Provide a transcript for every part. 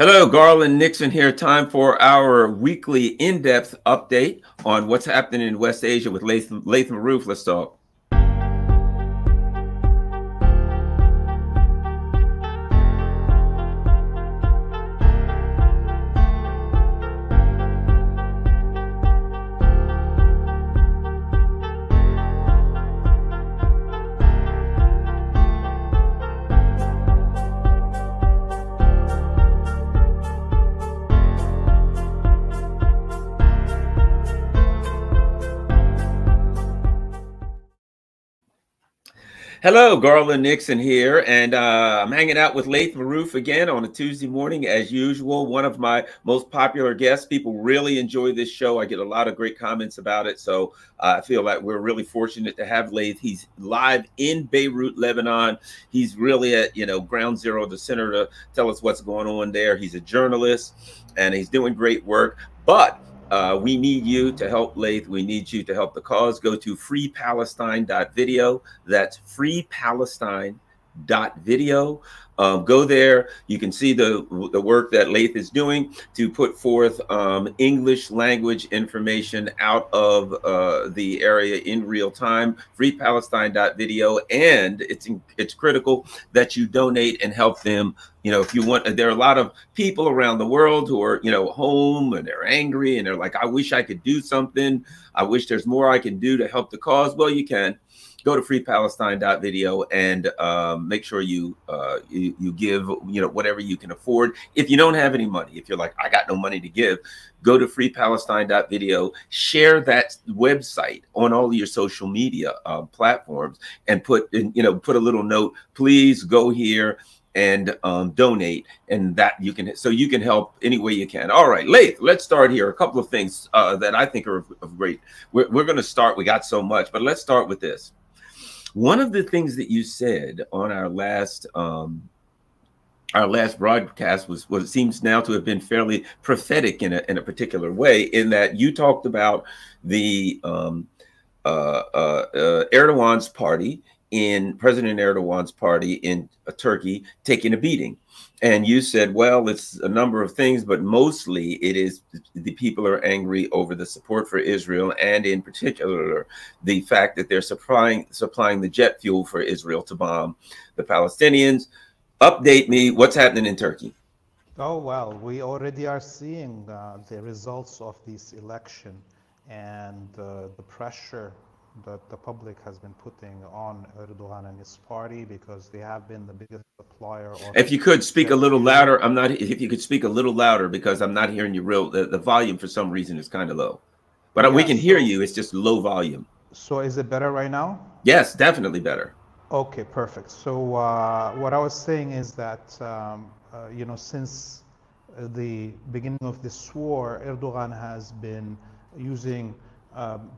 Hello, Garland Nixon here. Time for our weekly in-depth update on what's happening in West Asia with Laith, Laith Marouf. Let's talk. Hello, Garland Nixon here, and uh, I'm hanging out with Laith Marouf again on a Tuesday morning, as usual. One of my most popular guests. People really enjoy this show. I get a lot of great comments about it, so uh, I feel like we're really fortunate to have Laith. He's live in Beirut, Lebanon. He's really at you know ground zero, the center to tell us what's going on there. He's a journalist, and he's doing great work, but uh, we need you to help Laith. We need you to help the cause. Go to freepalestine.video. That's freepalestine.video. Um, go there. You can see the the work that Laith is doing to put forth um, English language information out of uh, the area in real time. FreePalestine.video, and it's it's critical that you donate and help them. You know, if you want, there are a lot of people around the world who are you know home and they're angry and they're like, I wish I could do something. I wish there's more I can do to help the cause. Well, you can go to freepalestine.video and um, make sure you, uh, you, you give you know whatever you can afford. If you don't have any money, if you're like I got no money to give, go to freepalestine.video, share that website on all your social media uh, platforms, and put you know put a little note. Please go here and um, donate and that you can so you can help any way you can all right Laith, let's start here a couple of things uh, that i think are of, of great we're, we're going to start we got so much but let's start with this one of the things that you said on our last um, our last broadcast was what seems now to have been fairly prophetic in a, in a particular way, in that you talked about the um, uh, uh, uh, Erdogan's party in President Erdogan's party in uh, Turkey taking a beating. And you said, well, it's a number of things, but mostly it is the people are angry over the support for Israel, and in particular, the fact that they're supplying supplying the jet fuel for Israel to bomb the Palestinians. Update me, what's happening in Turkey? Oh well, we already are seeing uh, the results of this election and uh, the pressure that the public has been putting on Erdogan and his party because they have been the biggest supplier. if you could speak a little louder, I'm not. If you could speak a little louder because I'm not hearing you real. The, the volume for some reason is kind of low, but yeah, we can so, hear you. It's just low volume. So is it better right now? Yes, definitely better. Okay, perfect. So uh, what I was saying is that um, uh, you know since the beginning of this war, Erdogan has been using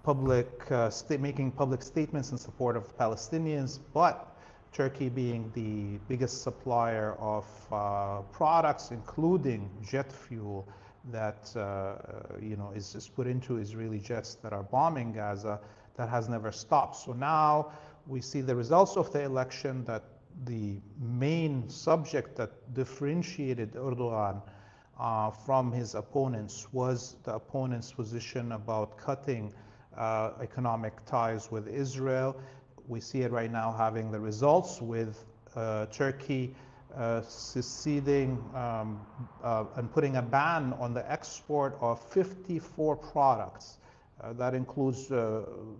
public uh, making public statements in support of Palestinians, but Turkey being the biggest supplier of uh, products, including jet fuel, that uh, you know is, is put into Israeli jets that are bombing Gaza, that has never stopped. So now we see the results of the election that the main subject that differentiated Erdogan uh, from his opponents was the opponent's position about cutting uh, economic ties with Israel. We see it right now having the results with uh, Turkey uh, seceding um, uh, and putting a ban on the export of 54 products. That includes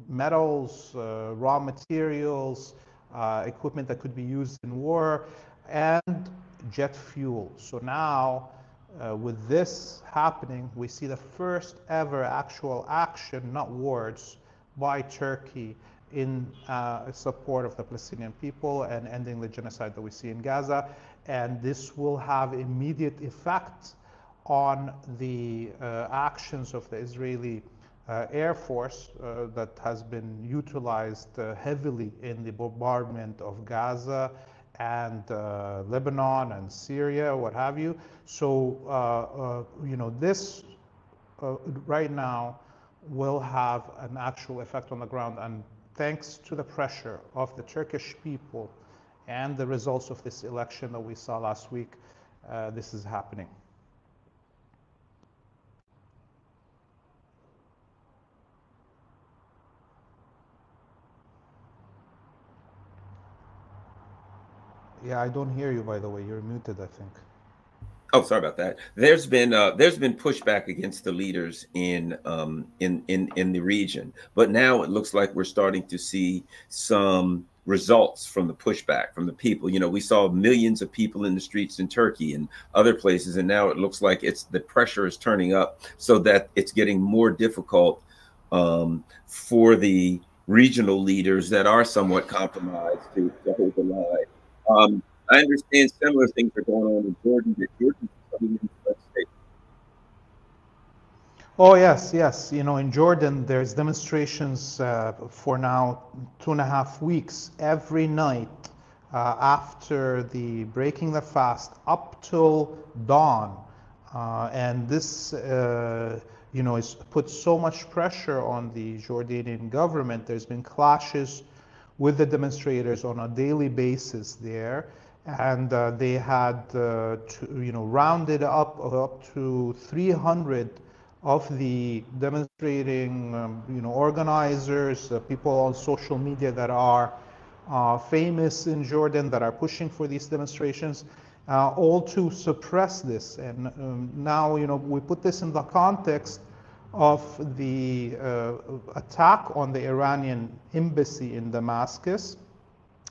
metals, raw materials, equipment that could be used in war, and jet fuel. So now uh, with this happening, we see the first ever actual action, not words, by Turkey in uh, support of the Palestinian people and ending the genocide that we see in Gaza. And this will have immediate effect on the uh, actions of the Israeli uh, Air Force uh, that has been utilized uh, heavily in the bombardment of Gaza and uh, Lebanon and Syria, what have you. So, uh, uh, you know, this uh, right now will have an actual effect on the ground. And thanks to the pressure of the Turkish people and the results of this election that we saw last week, uh, this is happening. Yeah, I don't hear you. By the way, you're muted. I think. Oh, sorry about that. There's been uh, there's been pushback against the leaders in um, in in in the region, but now it looks like we're starting to see some results from the pushback from the people. You know, we saw millions of people in the streets in Turkey and other places, and now it looks like it's the pressure is turning up so that it's getting more difficult um, for the regional leaders that are somewhat compromised to, to hold the line. Um, I understand similar things are going on in Jordan. That Jordan is coming into the state. Oh yes, yes. You know, in Jordan, there's demonstrations uh, for now two and a half weeks every night uh, after the breaking the fast up till dawn, uh, and this. Uh, you know, it's put so much pressure on the Jordanian government. There's been clashes with the demonstrators on a daily basis there. And uh, they had uh, to, you know rounded up up to 300 of the demonstrating um, you know organizers uh, people on social media that are uh, famous in Jordan that are pushing for these demonstrations uh, all to suppress this. And um, now you know we put this in the context of the uh, attack on the Iranian embassy in Damascus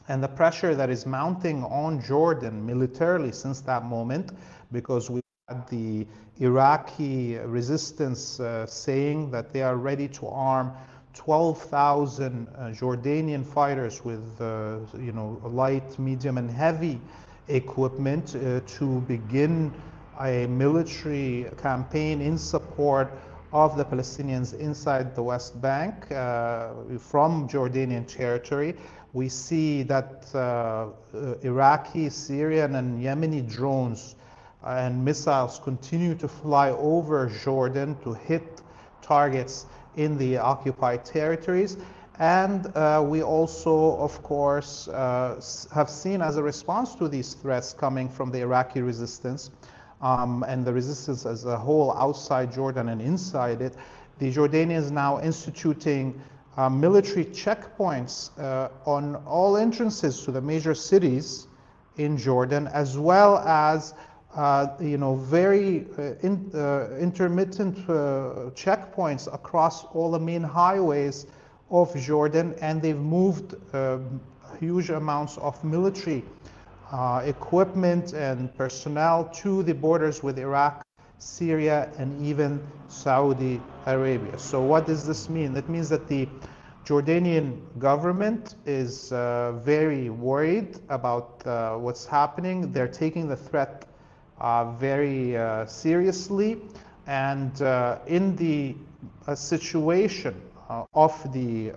and the pressure that is mounting on Jordan militarily since that moment, because we had the Iraqi resistance uh, saying that they are ready to arm 12,000 uh, Jordanian fighters with, uh, you know, light, medium, and heavy equipment uh, to begin a military campaign in support of the Palestinians inside the West Bank uh, from Jordanian territory we see that uh, uh, Iraqi, Syrian, and Yemeni drones and missiles continue to fly over Jordan to hit targets in the occupied territories. And uh, we also, of course, uh, have seen as a response to these threats coming from the Iraqi resistance um, and the resistance as a whole outside Jordan and inside it, the Jordanians now instituting uh, military checkpoints uh, on all entrances to the major cities in Jordan, as well as uh, you know very uh, in, uh, intermittent uh, checkpoints across all the main highways of Jordan, and they've moved huge amounts of military equipment and personnel to the borders with Iraq Syria, and even Saudi Arabia. So what does this mean? That means that the Jordanian government is uh, very worried about uh, what's happening. They're taking the threat uh, very uh, seriously. And uh, in the uh, situation of the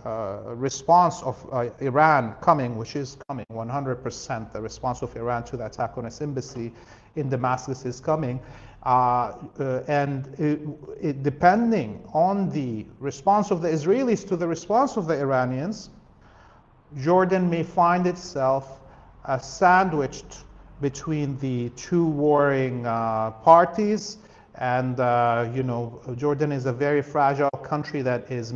response of Iran coming, which is coming 100%, the response of Iran to the attack on its embassy in Damascus is coming. Uh, uh, and it, it, depending on the response of the Israelis to the response of the Iranians, Jordan may find itself uh, sandwiched between the two warring uh, parties. And, uh, you know, Jordan is a very fragile country that is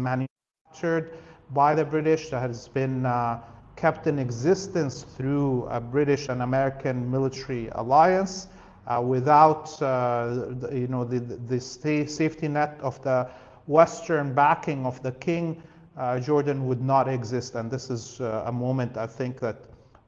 manufactured by the British, that has been uh, kept in existence through a British and American military alliance. Uh, without uh, you know the, the safety net of the Western backing of the king, uh, Jordan would not exist. And this is a moment I think that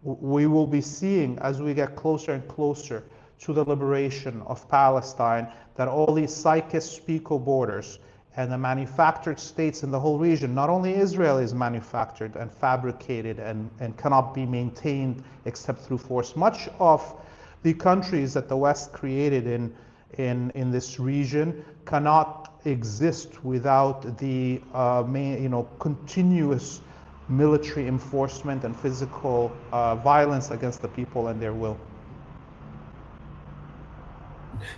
we will be seeing as we get closer and closer to the liberation of Palestine, that all these Sykes-Picot borders and the manufactured states in the whole region, not only Israel is manufactured and fabricated and, and cannot be maintained except through force. Much of the countries that the West created in, in, in this region cannot exist without the uh, main, you know, continuous military enforcement and physical uh, violence against the people and their will.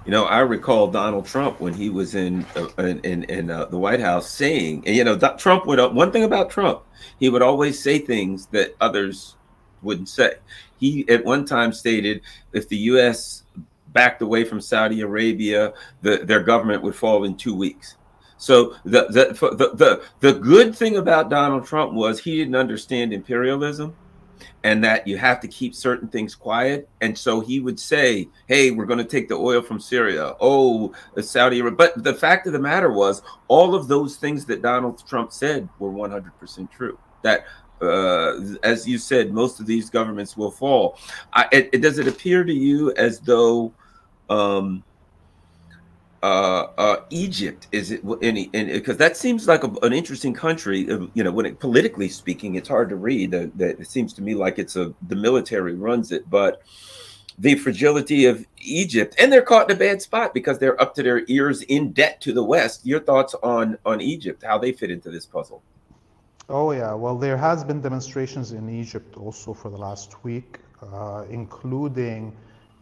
You know, I recall Donald Trump when he was in uh, in in, uh, the White House saying, and you know, Trump would uh, one thing about Trump, he would always say things that others wouldn't say. He at one time stated if the U.S. backed away from Saudi Arabia, the, their government would fall in two weeks. So the, the the the the good thing about Donald Trump was he didn't understand imperialism, and that you have to keep certain things quiet. And so he would say, Hey, we're going to take the oil from Syria. Oh, Saudi Arabia. But the fact of the matter was, all of those things that Donald Trump said were 100% true. That uh, as you said, most of these governments will fall. I, it, it, does it appear to you as though um, uh, uh, Egypt is it any because that seems like a, an interesting country. Uh, you know, when it, politically speaking, it's hard to read. Uh, that it seems to me like it's a the military runs it, but the fragility of Egypt, and they're caught in a bad spot because they're up to their ears in debt to the West. Your thoughts on on Egypt, how they fit into this puzzle? Oh yeah, well there has been demonstrations in Egypt also for the last week, uh, including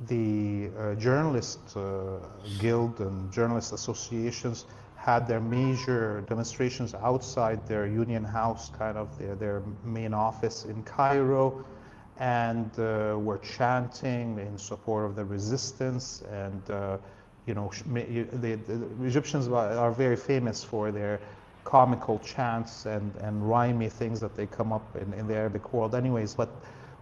the uh, journalist uh, guild and journalist associations had their major demonstrations outside their union house, kind of their, their main office in Cairo, and uh, were chanting in support of the resistance. And uh, you know, the, the, Egyptians are very famous for their comical chants and, and rhymey things that they come up in, in the Arabic world, anyways. But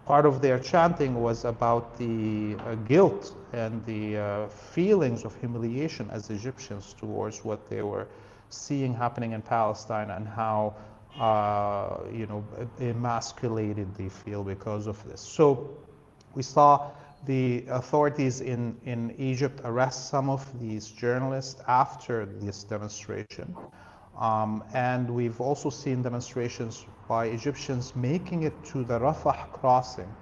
part of their chanting was about the uh, guilt and the uh, feelings of humiliation as Egyptians towards what they were seeing happening in Palestine and how uh, you know emasculated they feel because of this. So we saw the authorities in, in Egypt arrest some of these journalists after this demonstration. Um, and we've also seen demonstrations by Egyptians making it to the Rafah crossing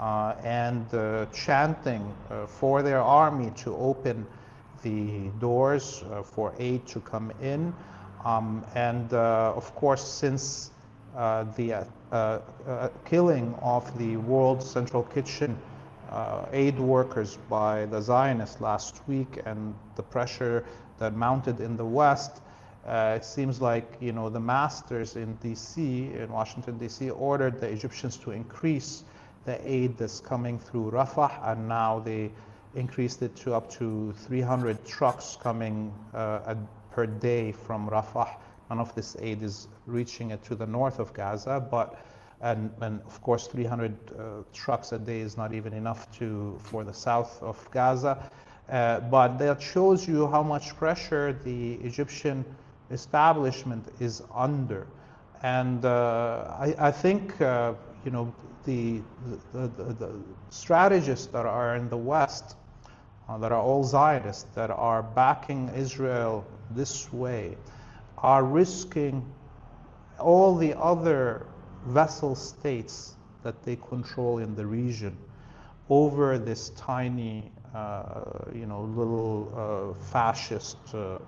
uh, and uh, chanting uh, for their army to open the doors uh, for aid to come in. Um, and uh, of course, since uh, the killing of the World Central Kitchen aid workers by the Zionists last week and the pressure that mounted in the West, it seems like you know the masters in D.C. in Washington D.C. ordered the Egyptians to increase the aid that's coming through Rafah, and now they increased it to up to 300 trucks coming uh, per day from Rafah. None of this aid is reaching it to the north of Gaza, but and, and of course 300 uh, trucks a day is not even enough to for the south of Gaza. Uh, but that shows you how much pressure the Egyptian establishment is under. And uh, I, I, think, uh, you know, the, the, the, the, strategists that are in the West, uh, that are all Zionists, that are backing Israel this way, are risking all the other vassal states that they control in the region over this tiny, uh, you know, little uh, fascist uh,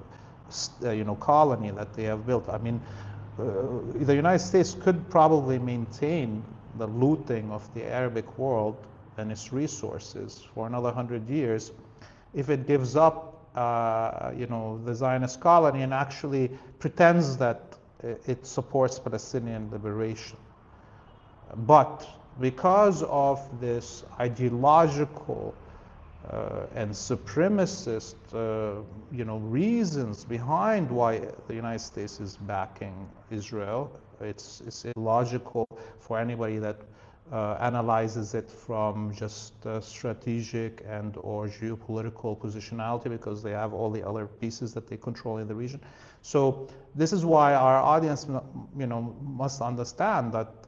you know, colony that they have built. I mean, uh, the United States could probably maintain the looting of the Arabic world and its resources for another hundred years if it gives up, uh, you know, the Zionist colony and actually pretends that it supports Palestinian liberation. But because of this ideological uh, and supremacist, uh, you know, reasons behind why the United States is backing Israel. It's, it's illogical for anybody that uh, analyzes it from just uh, strategic and or geopolitical positionality because they have all the other pieces that they control in the region. So this is why our audience, you know, must understand that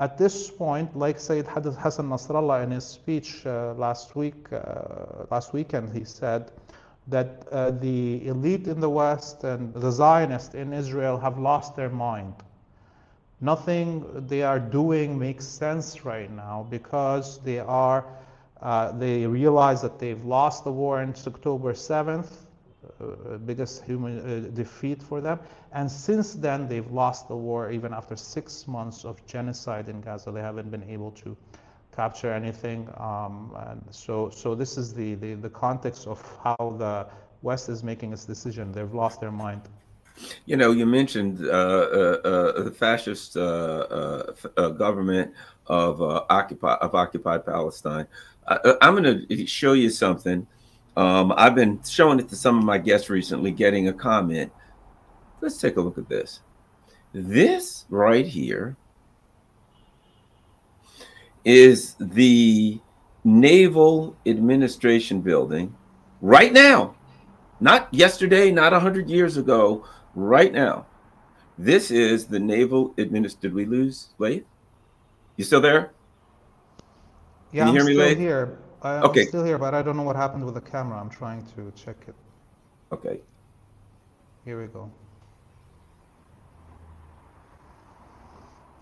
at this point, like Sayyid Hassan Nasrallah in his speech uh, last week, uh, last weekend, he said that uh, the elite in the West and the Zionists in Israel have lost their mind. Nothing they are doing makes sense right now because they are, uh, they realize that they've lost the war on October 7th uh, biggest human uh, defeat for them. And since then, they've lost the war. Even after six months of genocide in Gaza, they haven't been able to capture anything. Um, so, so this is the, the, the context of how the West is making its decision. They've lost their mind. You know, you mentioned uh, uh, uh, the fascist uh, government of occupy of occupied Palestine. I, am going to show you something um, I've been showing it to some of my guests recently, getting a comment. Let's take a look at this. This right here is the Naval Administration Building right now, not yesterday, not 100 years ago, right now. This is the Naval Administration. Did we lose Laith? You still there? Yeah, Can you I'm hear me, still here. I'm okay. still here, but I don't know what happened with the camera. I'm trying to check it. Okay. Here we go.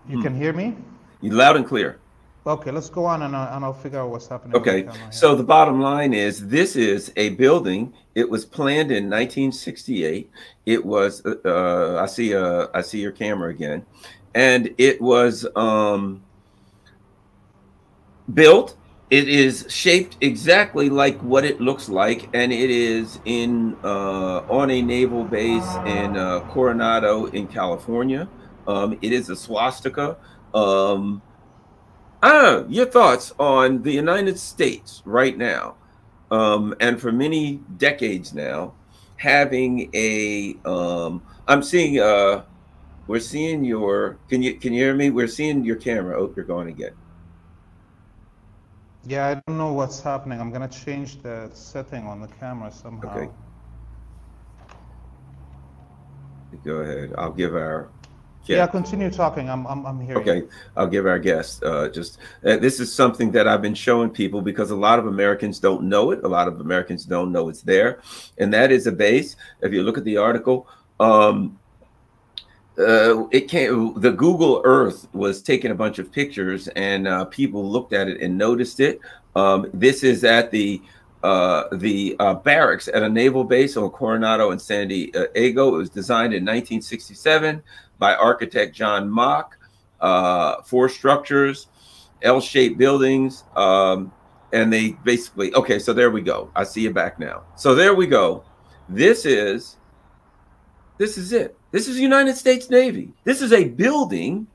You hmm. can hear me? You loud and clear. Okay, let's go on and, uh, and I'll figure out what's happening. Okay, the so the bottom line is this is a building. It was planned in 1968. It was uh, uh, I see uh, I see your camera again, and it was um, built. It is shaped exactly like what it looks like, and it is in uh, on a naval base in uh, Coronado in California. Um, it is a swastika. Um, ah, your thoughts on the United States right now, um, and for many decades now, having a. am um, seeing. Uh, we're seeing your. Can you can you hear me? We're seeing your camera. Oh, you're going again. Yeah, I don't know what's happening. I'm gonna change the setting on the camera somehow. Okay. Go ahead. I'll give our yeah. yeah, continue talking. I'm, I'm, I'm here. Okay, I'll give our guest uh, just uh, this is something that I've been showing people because a lot of Americans don't know it. A lot of Americans don't know it's there, and that is a base. If you look at the article, um, uh, it came. The Google Earth was taking a bunch of pictures, and uh, people looked at it and noticed it. Um, this is at the uh, the uh, barracks at a naval base on Coronado and San Diego. It was designed in 1967 by architect John Mock. Uh, four structures, L-shaped buildings, um, and they basically okay. So there we go. I see you back now. So there we go. This is this is it. This is United States Navy. This is a building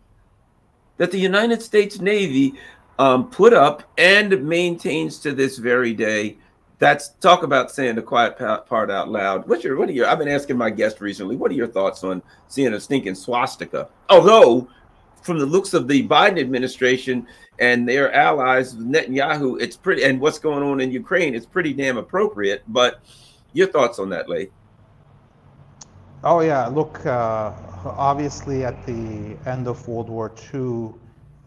that the United States Navy um, put up and maintains to this very day that's talk about saying the quiet part out loud. What's your what are your? I've been asking my guest recently. What are your thoughts on seeing a stinking swastika? Although, from the looks of the Biden administration and their allies, Netanyahu, it's pretty. And what's going on in Ukraine, it's pretty damn appropriate. But your thoughts on that, Lee? Oh yeah, look. Uh, obviously, at the end of World War II,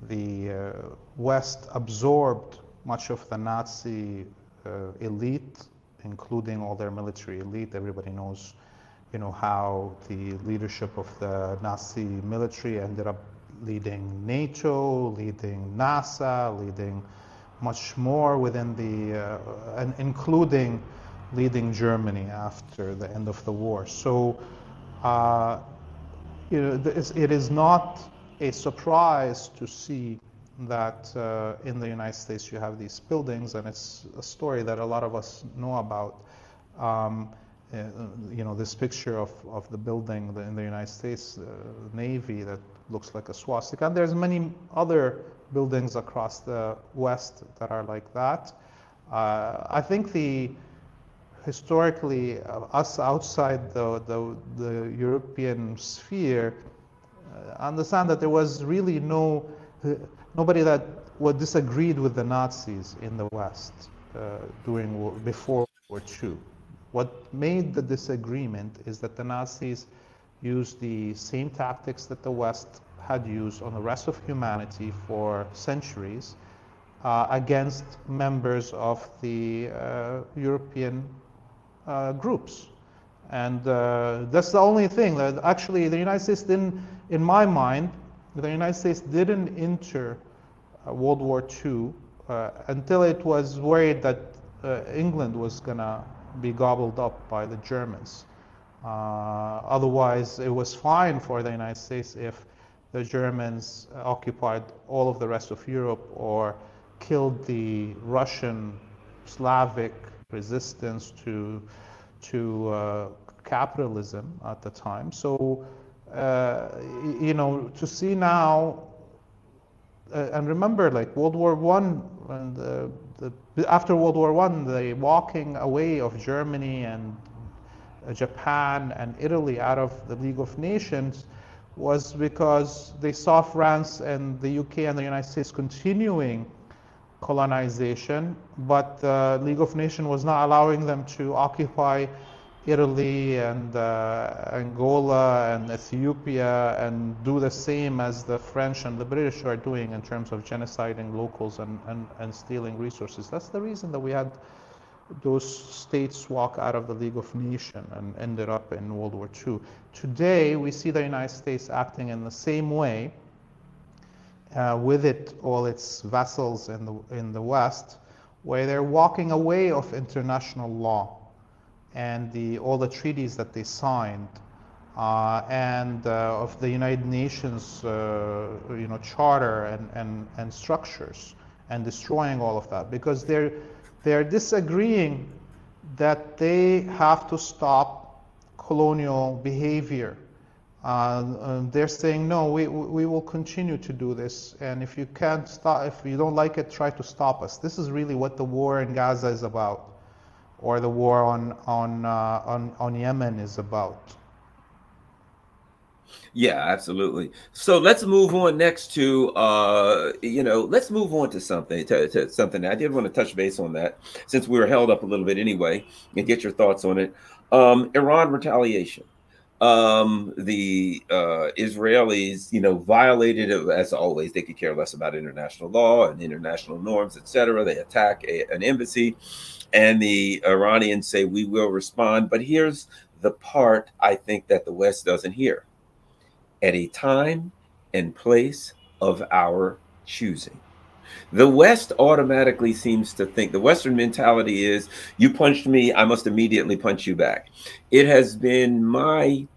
the uh, West absorbed much of the Nazi uh, elite, including all their military elite. Everybody knows, you know, how the leadership of the Nazi military ended up leading NATO, leading NASA, leading much more within the, uh, and including leading Germany after the end of the war. So, uh, it is not a surprise to see that uh, in the United States you have these buildings, and it's a story that a lot of us know about. Um, uh, you know, this picture of, of the building in the United States uh, Navy that looks like a swastika. And there's many other buildings across the West that are like that. Uh, I think the historically, uh, us outside the, the, the European sphere uh, understand that there was really no nobody that would disagreed with the Nazis in the West uh, during before World War II. What made the disagreement is that the Nazis used the same tactics that the West had used on the rest of humanity for centuries uh, against members of the uh, European uh, groups. And uh, that's the only thing that actually the United States didn't, in my mind, the United States didn't enter uh, World War II uh, until it was worried that uh, England was going to be gobbled up by the Germans. otherwise, it was fine for the United States if the Germans occupied all of the rest of Europe or killed the Russian Slavic resistance to to uh, capitalism at the time. So, uh, you know, to see now uh, and remember, like World War One, and the, the, after World War One, the walking away of Germany and uh, Japan and Italy out of the League of Nations was because they saw France and the UK and the United States continuing colonization, but the League of Nations was not allowing them to occupy Italy and uh, Angola and Ethiopia and do the same as the French and the British are doing in terms of genociding locals and, and, and stealing resources. That's the reason that we had those states walk out of the League of Nations and ended up in World War II. Today, we see the United States acting in the same way, uh, with it all its vessels in the in the West, where they're walking away of international law and the all the treaties that they signed. Uh, and uh, of the United Nations, uh, you know, charter and, and, and structures, and destroying all of that because they're they're disagreeing that they have to stop colonial behavior. Uh, they're saying, no, we, we will continue to do this. And if you can't stop, if you don't like it, try to stop us. This is really what the war in Gaza is about, or the war on, on, uh, on, on Yemen is about. Yeah, absolutely. So let's move on next to uh, you know, let's move on to something to, to something. I did want to touch base on that since we were held up a little bit anyway, and get your thoughts on it. Um, Iran retaliation. Um, the uh, Israelis, you know, violated it as always. They could care less about international law and international norms, etc. They attack a, an embassy, and the Iranians say we will respond. But here's the part I think that the West doesn't hear at a time and place of our choosing. The West automatically seems to think the Western mentality is you punched me, I must immediately punch you back. It has been my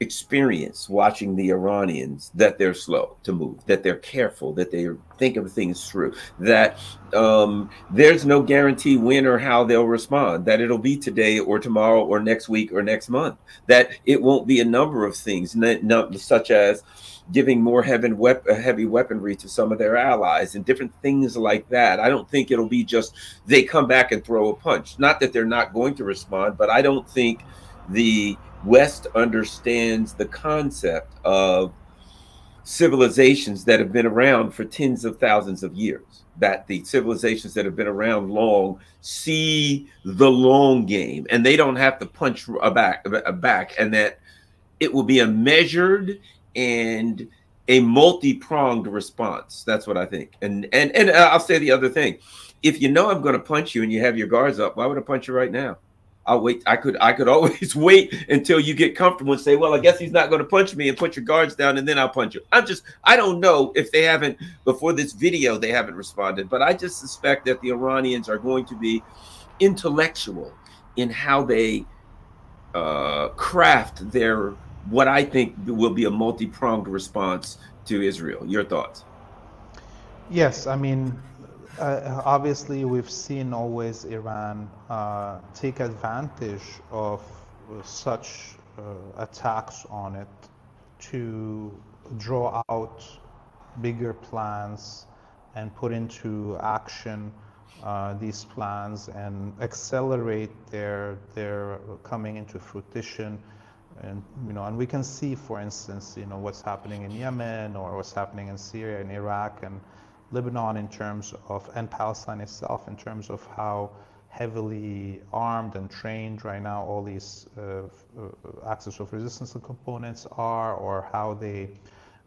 experience watching the Iranians that they're slow to move, that they're careful, that they think of things through, that um, there's no guarantee when or how they'll respond, that it'll be today or tomorrow or next week or next month, that it won't be a number of things, such as giving more heavy, uh, heavy weaponry to some of their allies and different things like that. I don't think it'll be just they come back and throw a punch. Not that they're not going to respond, but I don't think the West understands the concept of civilizations that have been around for tens of thousands of years. That the civilizations that have been around long see the long game, and they don't have to punch a back, a back, and that it will be a measured and a multi-pronged response. That's what I think. And and and I'll say the other thing: if you know I'm going to punch you and you have your guards up, why would I punch you right now? I'll wait. I could I could always wait until you get comfortable and say, well, I guess he's not going to punch me and put your guards down and then I'll punch you. I'm just I don't know if they haven't before this video they haven't responded, but I just suspect that the Iranians are going to be intellectual in how they uh, craft their what I think will be a multi-pronged response to Israel. Your thoughts? Yes, I mean uh, obviously, we've seen always Iran uh, take advantage of such uh, attacks on it to draw out bigger plans and put into action uh, these plans and accelerate their their coming into fruition and you know and we can see for instance you know what's happening in Yemen or what's happening in Syria and Iraq and Lebanon in terms of, and Palestine itself in terms of how heavily armed and trained right now all these uh, uh, axis of resistance components are, or how they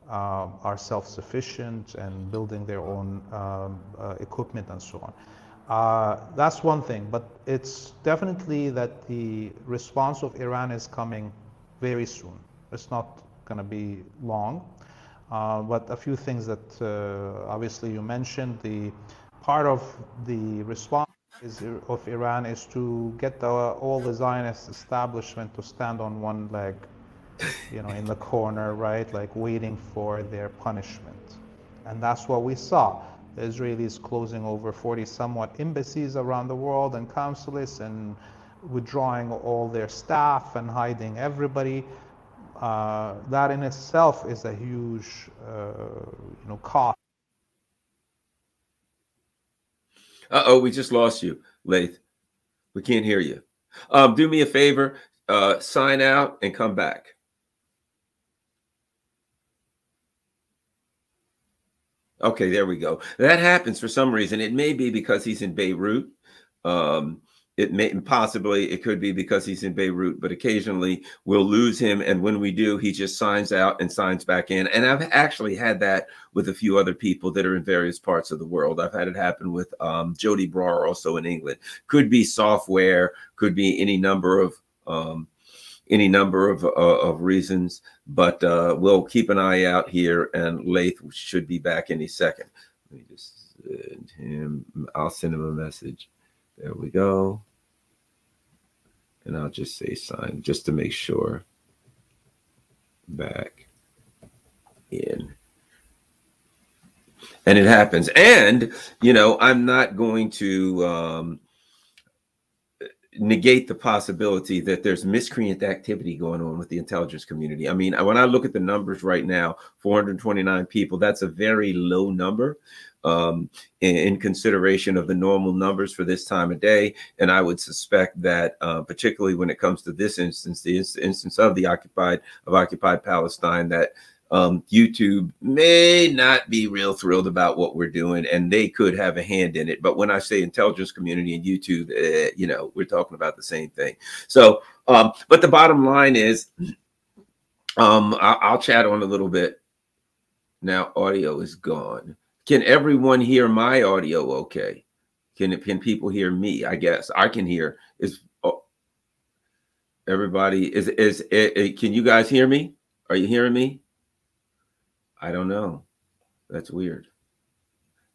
uh, are self-sufficient and building their own um, uh, equipment and so on. Uh, that's one thing, but it's definitely that the response of Iran is coming very soon. It's not going to be long. Uh, but a few things that uh, obviously you mentioned. The part of the response is, of Iran is to get the, all the Zionist establishment to stand on one leg, you know, in the corner, right, like waiting for their punishment. And that's what we saw. The Israelis closing over 40 somewhat embassies around the world and consulates and withdrawing all their staff and hiding everybody. Uh, that in itself is a huge, uh, you know, cost. Uh oh, we just lost you, Laith. We can't hear you. Um, do me a favor, uh, sign out and come back. Okay, there we go. That happens for some reason. It may be because he's in Beirut. Um, it may possibly it could be because he's in Beirut, but occasionally we'll lose him, and when we do, he just signs out and signs back in. And I've actually had that with a few other people that are in various parts of the world. I've had it happen with um, Jody Brar, also in England. Could be software, could be any number of um, any number of uh, of reasons, but uh, we'll keep an eye out here, and Laith should be back any second. Let me just send him. I'll send him a message. There we go and I'll just say sign just to make sure. Back in. And it happens. And, you know, I'm not going to um, negate the possibility that there's miscreant activity going on with the intelligence community. I mean, when I look at the numbers right now, 429 people, that's a very low number um, in, in, consideration of the normal numbers for this time of day. And I would suspect that, uh, particularly when it comes to this instance, the instance of the occupied of occupied Palestine, that um, YouTube may not be real thrilled about what we're doing, and they could have a hand in it. But when I say intelligence community and YouTube, uh, you know, we're talking about the same thing. So, um, but the bottom line is, um, I'll, I'll chat on a little bit. Now, audio is gone. Can everyone hear my audio okay? Can can people hear me? I guess I can hear. Is oh, everybody is is, is can you guys hear me? Are you hearing me? I don't know. That's weird.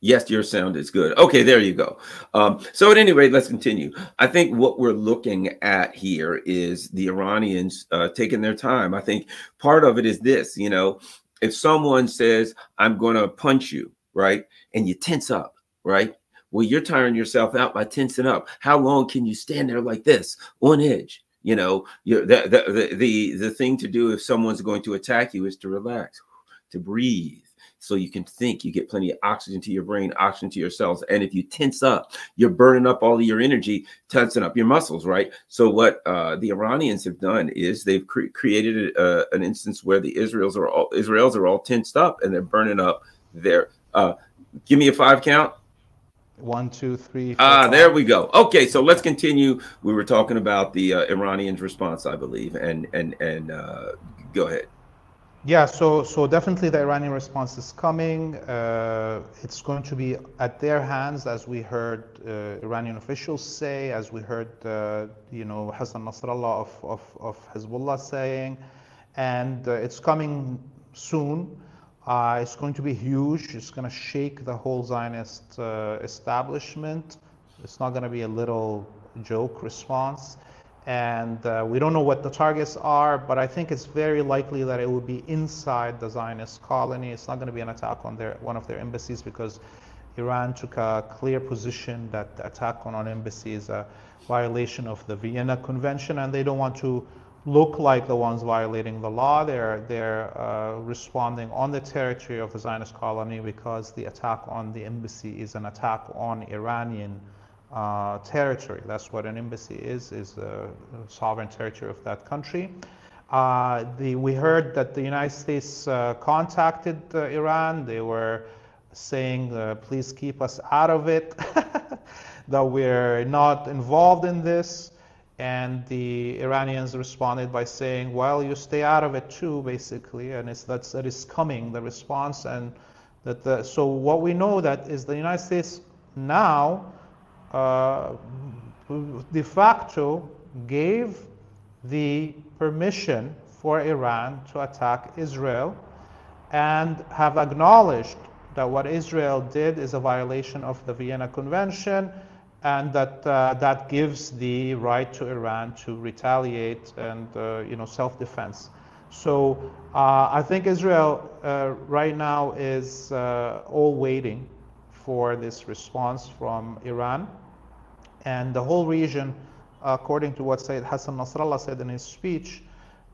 Yes, your sound is good. Okay, there you go. Um, so at any rate, let's continue. I think what we're looking at here is the Iranians uh, taking their time. I think part of it is this, you know, if someone says, I'm going to punch you, right? And you tense up, right? Well, you're tiring yourself out by tensing up. How long can you stand there like this on edge? You know, the, the the the thing to do if someone's going to attack you is to relax, to breathe, so you can think. You get plenty of oxygen to your brain, oxygen to your cells. And if you tense up, you're burning up all of your energy, tensing up your muscles, right? So what uh, the Iranians have done is they've cre created a, an instance where the Israels are all Israels are all tensed up and they're burning up their uh, give me a five count. One, two, three. Ah, there we go. Okay, so let's continue. We were talking about the uh, Iranians' response, I believe, and and and uh, go ahead. Yeah, so so definitely the Iranian response is coming. Uh, it's going to be at their hands, as we heard uh, Iranian officials say, as we heard, uh, you know, Hassan Nasrallah of, of, of Hezbollah saying, and uh, it's coming soon. Uh, it's going to be huge. It's going to shake the whole Zionist uh, establishment. It's not going to be a little joke response. And uh, we don't know what the targets are, but I think it's very likely that it will be inside the Zionist colony. It's not going to be an attack on their one of their embassies because Iran took a clear position that the attack on an embassy is a violation of the Vienna Convention, and they don't want to look like the ones violating the law. They're, they're uh, responding on the territory of the Zionist colony because the attack on the embassy is an attack on Iranian uh, territory. That's what an embassy is, is a sovereign territory of that country. Uh, the, we heard that the United States uh, contacted uh, Iran. They were saying, uh, please keep us out of it, that we're not involved in this. And the Iranians responded by saying, well, you stay out of it too, basically. And it's that's, that is coming, the response. And that the, so what we know that is the United States now uh, de facto gave the permission for Iran to attack Israel and have acknowledged that what Israel did is a violation of the Vienna Convention and that uh, that gives the right to Iran to retaliate and uh, you know self-defense. So uh, I think Israel uh, right now is uh, all waiting for this response from Iran, and the whole region, according to what Sayyid Hassan Nasrallah said in his speech,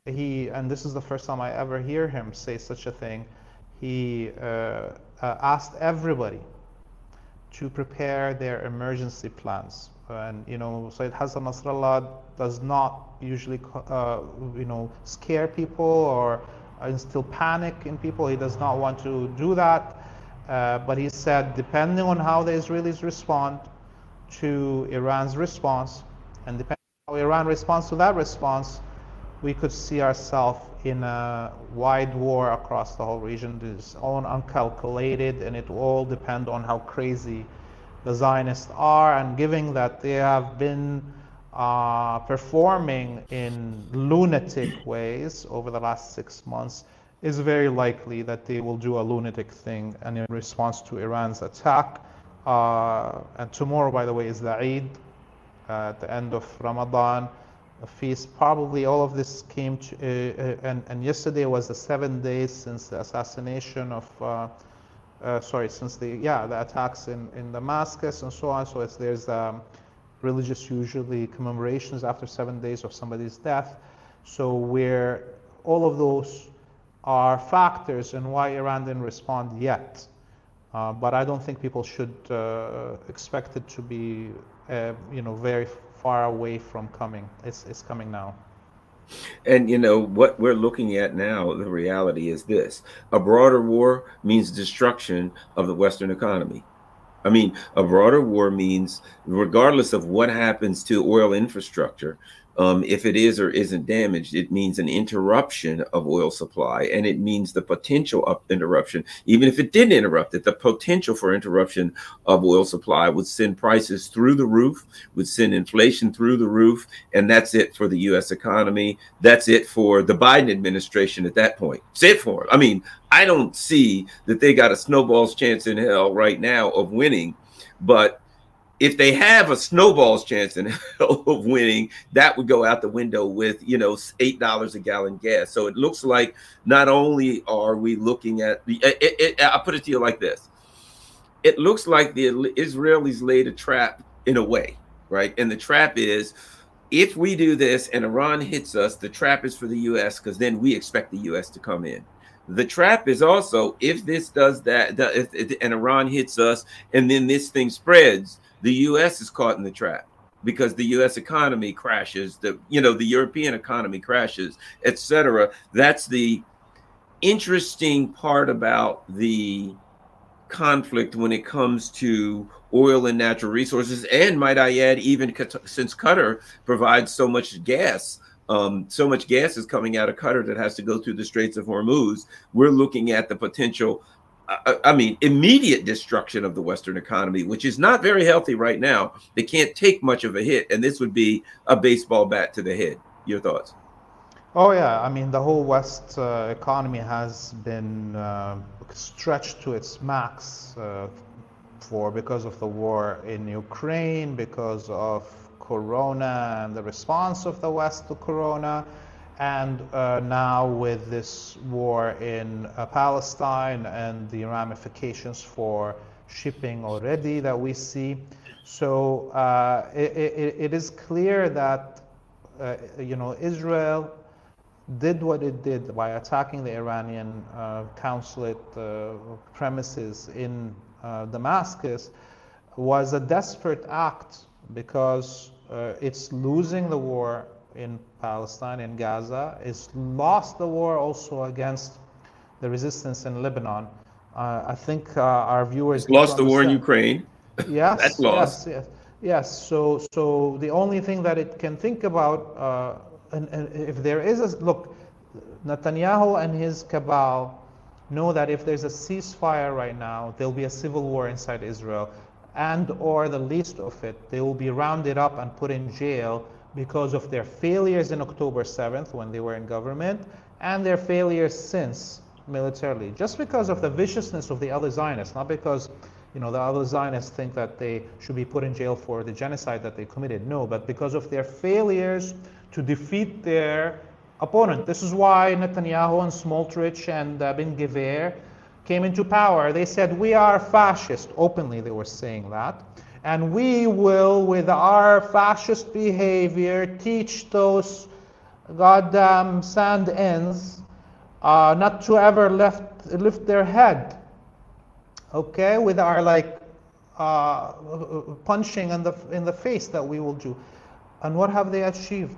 he and this is the first time I ever hear him say such a thing. He uh, asked everybody to prepare their emergency plans. And you know, Sayyid Hassan Nasrallah does not usually, uh, you know, scare people or instill panic in people. He does not want to do that. uh, but he said, depending on how the Israelis respond to Iran's response, and depending on how Iran responds to that response, we could see ourselves in a wide war across the whole region. It's all uncalculated, and it all depend on how crazy the Zionists are, and given that they have been uh, performing in lunatic ways over the last six months, it's very likely that they will do a lunatic thing and in response to Iran's attack. Uh, and tomorrow, by the way, is the Eid uh, at the end of Ramadan feast. Probably all of this came to, uh, uh and, and yesterday was the seven days since the assassination of, uh, uh, sorry, since the, yeah, the attacks in, in Damascus and so on. So there's um, religious usually commemorations after seven days of somebody's death. So where all of those are factors in why Iran didn't respond yet. Uh, but I don't think people should uh, expect it to be, you know, very far away from coming. It's, it's coming now. And you know what we're looking at now, the reality is this a broader war means destruction of the Western economy. I mean, a broader war means, regardless of what happens to oil infrastructure, um, if it is or isn't damaged, it means an interruption of oil supply, and it means the potential of interruption. Even if it didn't interrupt it, the potential for interruption of oil supply would send prices through the roof, would send inflation through the roof, and that's it for the U.S. economy. That's it for the Biden administration at that point. It's it for them. I mean, I don't see that they got a snowball's chance in hell right now of winning, but if they have a snowball's chance in hell of winning, that would go out the window with you know eight dollars a gallon gas. So it looks like not only are we looking at the, it, it, I put it to you like this: it looks like the Israelis laid a trap in a way, right? And the trap is if we do this and Iran hits us, the trap is for the U.S. because then we expect the U.S. to come in. The trap is also if this does that, if, if, and Iran hits us, and then this thing spreads the U.S. is caught in the trap because the U.S. economy crashes, the you know the European economy crashes, etc. That's the interesting part about the conflict when it comes to oil and natural resources, and might I add, even since Qatar provides so much gas. Um, so much gas is coming out of Qatar that has to go through the Straits of Hormuz. We're looking at the potential I mean, immediate destruction of the Western economy, which is not very healthy right now. They can't take much of a hit, and this would be a baseball bat to the head. Your thoughts? Oh yeah, I mean, the whole West uh, economy has been uh, stretched to its max uh, for because of the war in Ukraine, because of Corona and the response of the West to Corona and uh, now with this war in uh, Palestine and the ramifications for shipping already that we see. So uh, it, it, it is clear that uh, you know Israel did what it did by attacking the Iranian uh, consulate uh, premises in Damascus was a desperate act because it's losing the war in Palestine, in Gaza, is lost the war also against the resistance in Lebanon. Uh, I think uh, our viewers lost the war in Ukraine. Yes, that's lost. Yes, yes, yes. So, so the only thing that it can think about, uh, and, and if there is a look, Netanyahu and his cabal know that if there's a ceasefire right now, there'll be a civil war inside Israel, and or the least of it, they will be rounded up and put in jail because of their failures in October 7th when they were in government and their failures since militarily. Just because of the viciousness of the other Zionists, not because you know the other Zionists think that they should be put in jail for the genocide that they committed. No, but because of their failures to defeat their opponent. This is why Netanyahu and Smotrich and uh, Ben Gvir came into power. They said, we are fascist. Openly, they were saying that. And we will, with our fascist behavior, teach those goddamn sand ends uh, not to ever lift, lift their head. Okay, with our like uh, punching in the in the face that we will do. And what have they achieved?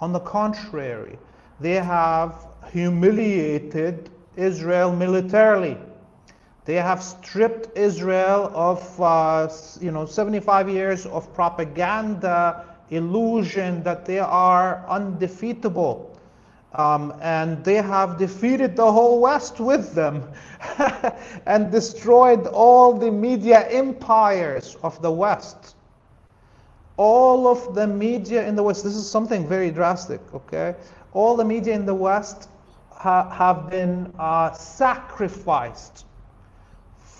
On the contrary, they have humiliated Israel militarily. They have stripped Israel of, uh, you know, 75 years of propaganda, illusion that they are undefeatable. Um, and they have defeated the whole West with them and destroyed all the media empires of the West. All of the media in the West, this is something very drastic, okay? All the media in the West ha have been uh, sacrificed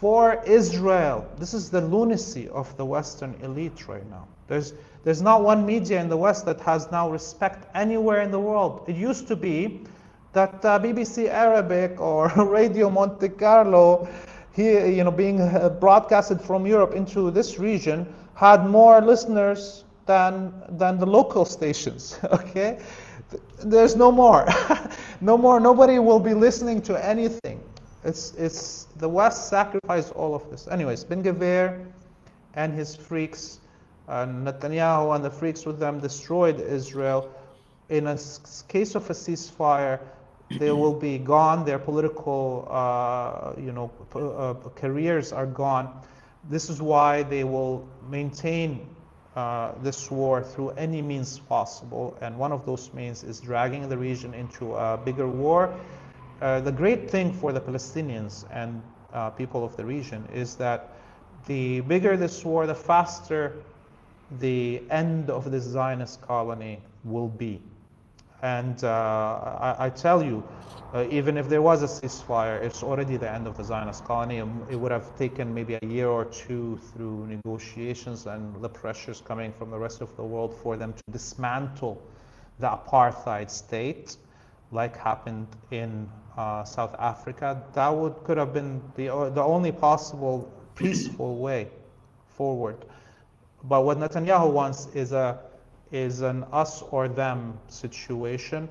for Israel. This is the lunacy of the Western elite right now. There's, there's not one media in the West that has now respect anywhere in the world. It used to be that uh, BBC Arabic or Radio Monte Carlo, here, you know, being uh, broadcasted from Europe into this region, had more listeners than than the local stations. Okay, there's no more, no more. Nobody will be listening to anything. It's it's the West sacrificed all of this. Anyways, Ben Gvir and his freaks and Netanyahu and the freaks with them destroyed Israel. In a case of a ceasefire, they will be gone. Their political, uh, you know, uh, careers are gone. This is why they will maintain uh, this war through any means possible. And one of those means is dragging the region into a bigger war. Uh, the great thing for the Palestinians and uh, people of the region is that the bigger this war, the faster the end of this Zionist colony will be. And uh, I, I, tell you, uh, even if there was a ceasefire, it's already the end of the Zionist colony. It would have taken maybe a year or two through negotiations and the pressures coming from the rest of the world for them to dismantle the apartheid state, like happened in uh, South Africa. That would could have been the the only possible peaceful way forward. But what Netanyahu wants is a is an us or them situation,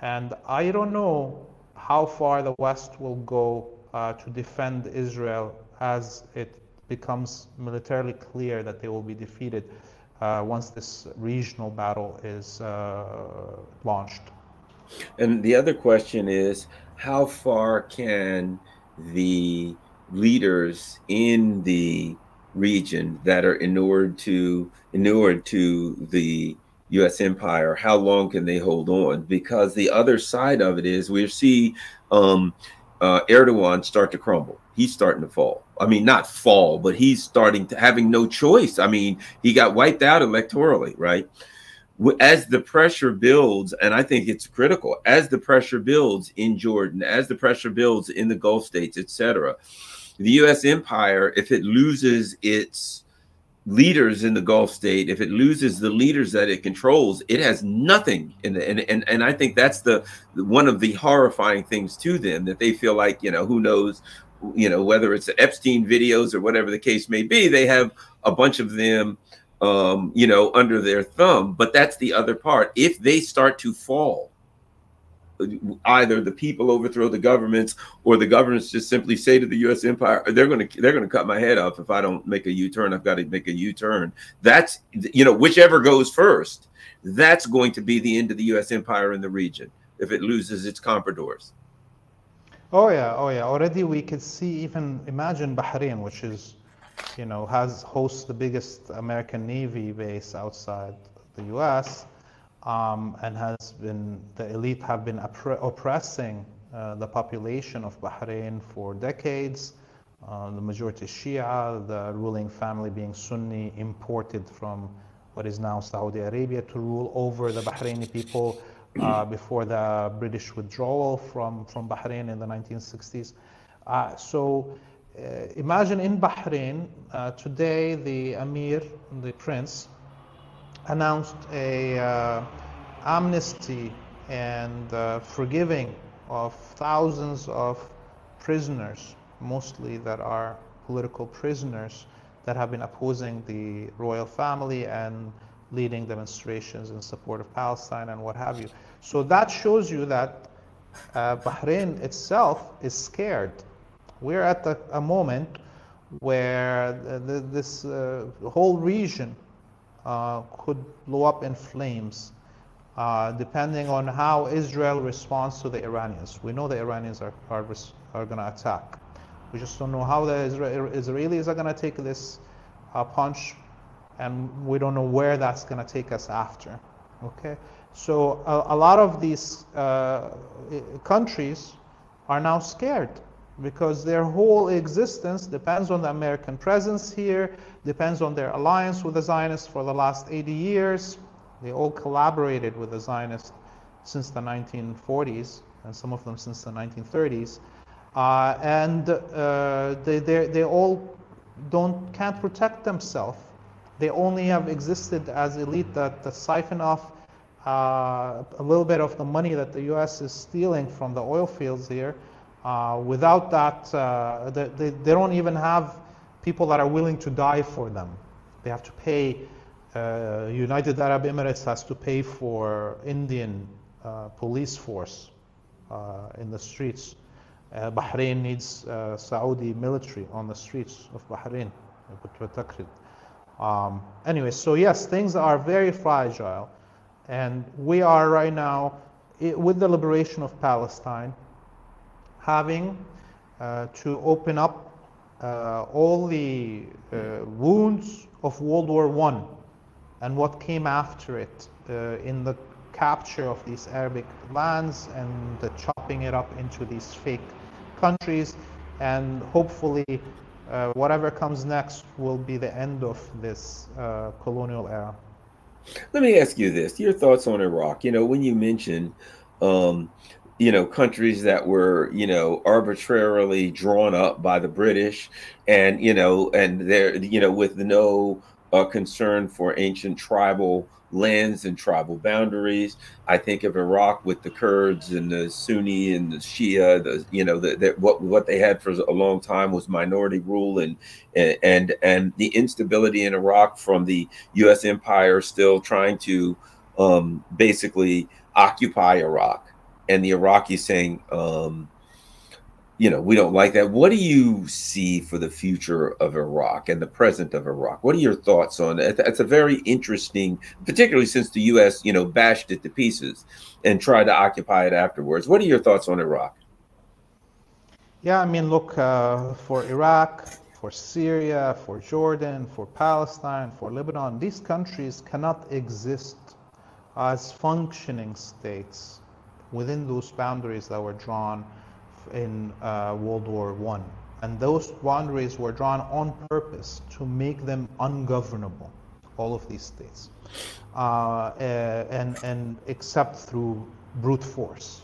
and I don't know how far the West will go uh, to defend Israel as it becomes militarily clear that they will be defeated uh, once this regional battle is uh, launched. And the other question is how far can the leaders in the region that are inured to inured to the U.S. empire, how long can they hold on? Because the other side of it is we see um, uh, Erdogan start to crumble. He's starting to fall. I mean, not fall, but he's starting to having no choice. I mean, he got wiped out electorally, right? As the pressure builds, and I think it's critical, as the pressure builds in Jordan, as the pressure builds in the Gulf states, etc the U.S. empire, if it loses its leaders in the Gulf state, if it loses the leaders that it controls, it has nothing. And and and, and I think that's the one of the horrifying things to them that they feel like you know who knows, you know whether it's the Epstein videos or whatever the case may be, they have a bunch of them. Um, you know, under their thumb, but that's the other part. If they start to fall, either the people overthrow the governments or the governments just simply say to the U.S. empire, they're going to they're going to cut my head off if I don't make a U-turn. I've got to make a U-turn. That's you know whichever goes first. That's going to be the end of the U.S. empire in the region if it loses its compradors. Oh yeah, oh yeah. Already we could see even imagine Bahrain, which is, you know, has hosts the biggest American Navy base outside the U.S um, and has been the elite have been oppressing uh, the population of Bahrain for decades. Uh, the majority Shia, the ruling family being Sunni, imported from what is now Saudi Arabia to rule over the Bahraini people uh, before the British withdrawal from, from Bahrain in the 1960s. Uh, so imagine in Bahrain, uh, today the Amir, the prince, announced a uh, amnesty and uh, forgiving of thousands of prisoners, mostly that are political prisoners that have been opposing the royal family and leading demonstrations in support of Palestine and what have you. So that shows you that uh, Bahrain itself is scared. We're at a, a moment where the, this uh, whole region uh, could blow up in flames, uh, depending on how Israel responds to the Iranians. We know the Iranians are, are, are going to attack. We just don't know how the Israelis are going to take this uh, punch, and we don't know where that's going to take us after. Okay, so a, a lot of these uh, countries are now scared because their whole existence depends on the American presence here, depends on their alliance with the Zionists for the last 80 years. They all collaborated with the Zionists since the 1940s, and some of them since the 1930s. Uh, and uh, they, they all don't, can't protect themselves. They only have existed as elite that, that siphon off uh, a little bit of the money that the U.S. is stealing from the oil fields here uh, without that, uh, they, they, don't even have people that are willing to die for them. They have to pay, uh, United Arab Emirates has to pay for Indian uh, police force uh, in the streets. Uh, Bahrain needs Saudi military on the streets of Bahrain. Um, anyway, so yes, things are very fragile. And we are right now, with the liberation of Palestine, having uh, to open up uh, all the uh, wounds of World War I and what came after it in the capture of these Arabic lands and the chopping it up into these fake countries and hopefully uh, whatever comes next will be the end of this uh, colonial era. Let me ask you this: your thoughts on Iraq? You know, when you mentioned um, you know countries that were you know arbitrarily drawn up by the british and you know and they're you know with no uh, concern for ancient tribal lands and tribal boundaries. I think of iraq with the kurds and the sunni and the shia the you know that what what they had for a long time was minority rule and and and the instability in iraq from the us empire still trying to um, basically occupy iraq and the Iraqis saying, um, you know, we don't like that. What do you see for the future of Iraq and the present of Iraq? What are your thoughts on it? That's a very interesting, particularly since the U.S., you know, bashed it to pieces and tried to occupy it afterwards. What are your thoughts on Iraq? Yeah, I mean, look, uh, for Iraq, for Syria, for Jordan, for Palestine, for Lebanon, these countries cannot exist as functioning states within those boundaries that were drawn in uh, World War I. And those boundaries were drawn on purpose to make them ungovernable, all of these states, uh, and, and except through brute force.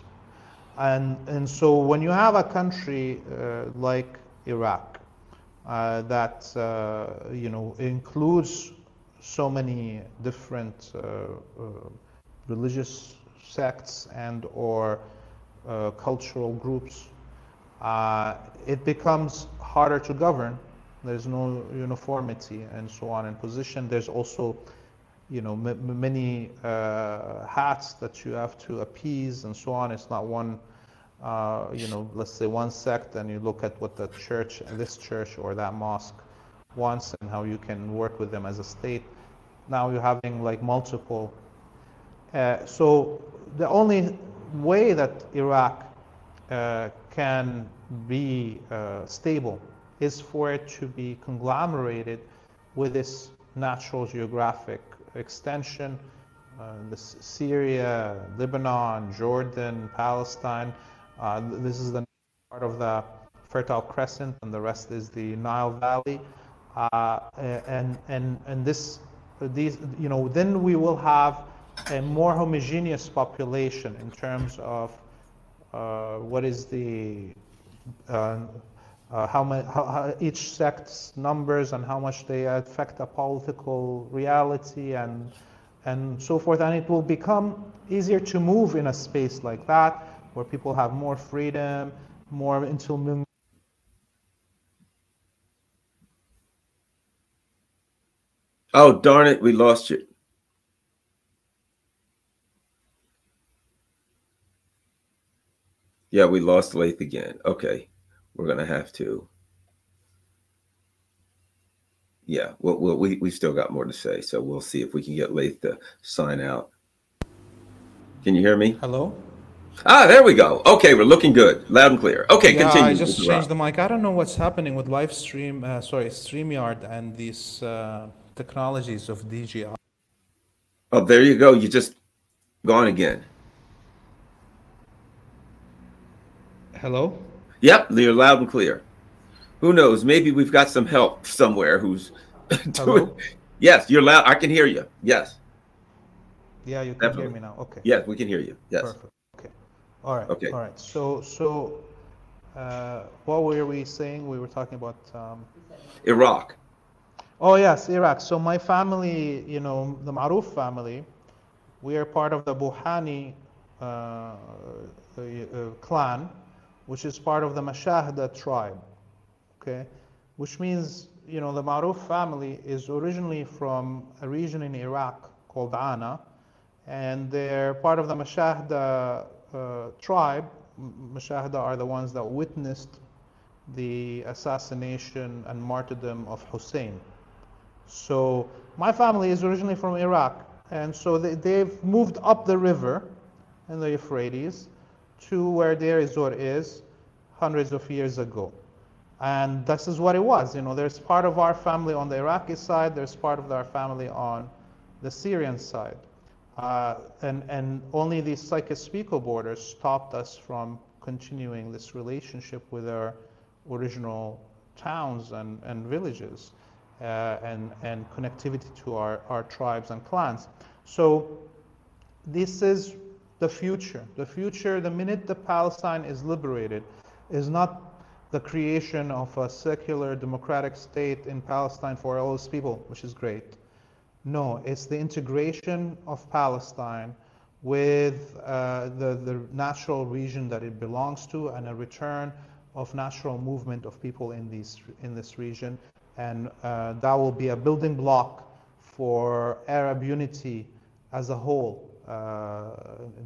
And, and so when you have a country uh, like Iraq uh, that uh, you know includes so many different uh, religious sects and or uh, cultural groups, uh, it becomes harder to govern. There's no uniformity and so on in position. There's also, you know, many uh, hats that you have to appease and so on. It's not one, uh, you know, let's say one sect, and you look at what the church, this church or that mosque wants, and how you can work with them as a state. Now you're having like multiple. Uh, so the only way that Iraq uh, can be uh, stable is for it to be conglomerated with this natural geographic extension, uh, this Syria, Lebanon, Jordan, Palestine. Uh, this is the part of the Fertile Crescent, and the rest is the Nile Valley. Uh, and and and this, these, you know, then we will have a more homogeneous population in terms of uh, what is the uh, uh, how, how, how, each sect's numbers and how much they affect a political reality and and so forth and it will become easier to move in a space like that where people have more freedom more intermingling Oh darn it, we lost you. Yeah, we lost Laith again. Okay, we're gonna have to. Yeah, well, well we we still got more to say, so we'll see if we can get Laith to sign out. Can you hear me? Hello. Ah, there we go. Okay, we're looking good, loud and clear. Okay, yeah, continue. I just changed the mic. I don't know what's happening with live stream, uh, sorry, StreamYard and these uh, technologies of DJI. Oh, there you go. You just gone again. Hello? Yep, you're loud and clear. Who knows? Maybe we've got some help somewhere who's doing. Yes, you're loud. I can hear you. Yes. Yeah, you can Definitely. hear me now. Okay. Yes, we can hear you. Yes. Perfect. Okay. All right. Okay. All right. So, so uh, what were we saying? We were talking about um, Iraq. Oh yes, Iraq. So my family, you know, the Marouf family, we are part of the Buhani uh, uh, clan, which is part of the Mashahda tribe. Okay, which means you know the Marouf family is originally from a region in Iraq called Ana, and they're part of the Mashahda uh, tribe. Mashahda are the ones that witnessed the assassination and martyrdom of Hussein. So my family is originally from Iraq, and so they, they've moved up the river in the Euphrates to where Deir ez-Zor is hundreds of years ago. And this is what it was. You know, there's part of our family on the Iraqi side, there's part of our family on the Syrian side. Uh, and, and only the Sykes-Picot borders stopped us from continuing this relationship with our original towns and, and villages. Uh, and, and connectivity to our, our tribes and clans. So this is the future. The future, the minute the Palestine is liberated, is not the creation of a secular democratic state in Palestine for all its people, which is great. No, it's the integration of Palestine with uh, the, the natural region that it belongs to and a return of natural movement of people in, these, in this region and uh, that will be a building block for Arab unity as a whole. Uh,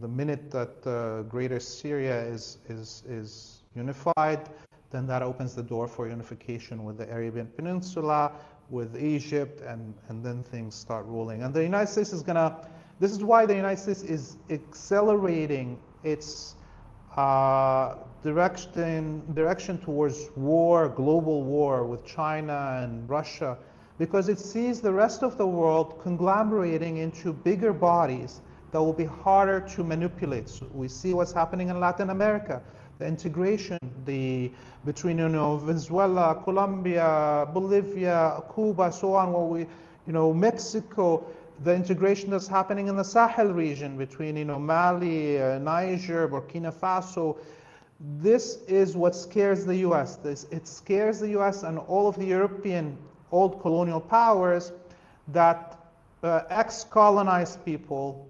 the minute that uh, Greater Syria is, is, is unified, then that opens the door for unification with the Arabian Peninsula, with Egypt, and, and then things start rolling. And the United States is going to, this is why the United States is accelerating its uh, direction, direction towards war, global war with China and Russia, because it sees the rest of the world conglomerating into bigger bodies that will be harder to manipulate. So we see what's happening in Latin America, the integration the, between you know, Venezuela, Colombia, Bolivia, Cuba, so on, what we, you know, Mexico, the integration that's happening in the Sahel region between you know, Mali, uh, Niger, Burkina Faso. This is what scares the US. This, it scares the US and all of the European old colonial powers that uh, ex-colonized people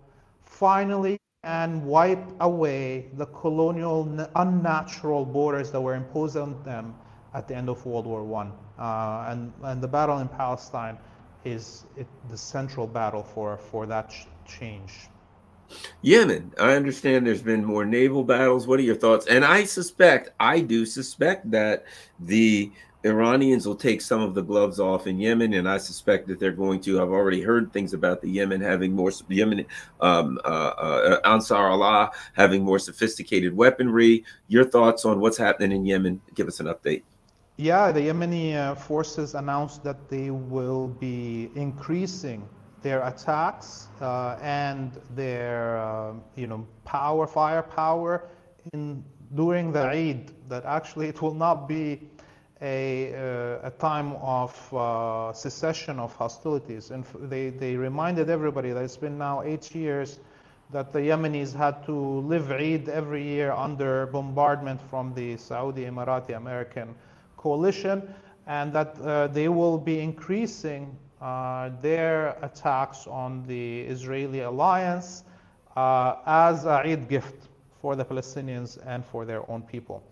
finally and wipe away the colonial unnatural borders that were imposed on them at the end of World War I. Uh, and, and the battle in Palestine is it, the central battle for, for that ch change. Yemen, I understand there's been more naval battles. What are your thoughts? And I suspect, I do suspect that the Iranians will take some of the gloves off in Yemen, and I suspect that they're going to. I've already heard things about the Yemen having more Yemen um, uh, uh, Ansar Allah having more sophisticated weaponry. Your thoughts on what's happening in Yemen? Give us an update. Yeah, the Yemeni uh, forces announced that they will be increasing their attacks uh, and their, uh, you know, power, firepower in during the Eid. That actually it will not be a, uh, a time of uh, cessation of hostilities. And they, they reminded everybody that it's been now eight years that the Yemenis had to live Eid every year under bombardment from the Saudi, Emirati, American coalition and that uh, they will be increasing uh, their attacks on the Israeli alliance uh, as a Eid gift for the Palestinians and for their own people.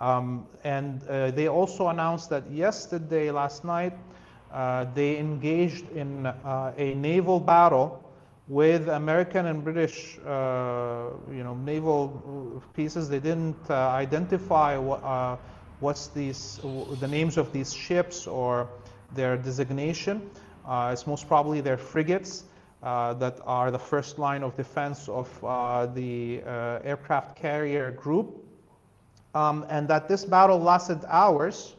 Um, and uh, they also announced that yesterday, last night, uh, they engaged in uh, a naval battle with American and British, you know, naval pieces. They didn't identify what what's these, the names of these ships or their designation. Uh, it's most probably their frigates. uh, that are the first line of defense of uh, the uh, aircraft carrier group, um, and that this battle lasted hours,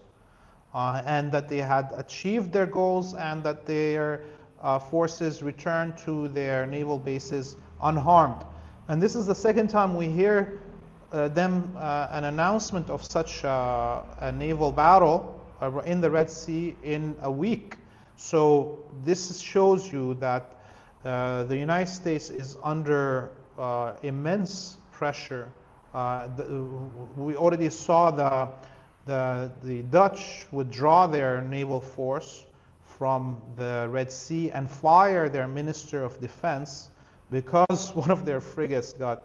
uh, and that they had achieved their goals, and that their uh, forces returned to their naval bases unharmed. And this is the second time we hear uh, them an announcement of such a naval battle in the Red Sea in a week. So this shows you that uh, the United States is under uh, immense pressure. Uh, the, we already saw the, the, the Dutch withdraw their naval force from the Red Sea and fire their Minister of Defense because one of their frigates got,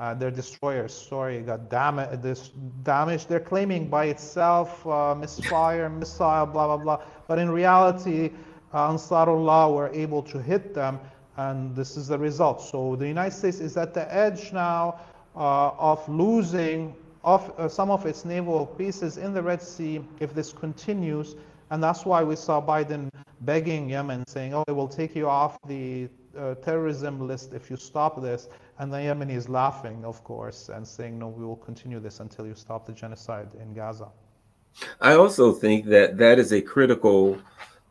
uh, their destroyers, sorry, got damaged, damaged. They're claiming by itself uh, misfire, missile, blah, blah, blah. But in reality, Ansarullah were able to hit them, and this is the result. So the United States is at the edge now uh, of losing of, uh, some of its naval pieces in the Red Sea if this continues. And that's why we saw Biden begging Yemen, saying, oh, it will take you off the uh, terrorism list if you stop this. And the Yemeni is laughing, of course, and saying, no, we will continue this until you stop the genocide in Gaza. I also think that that is a critical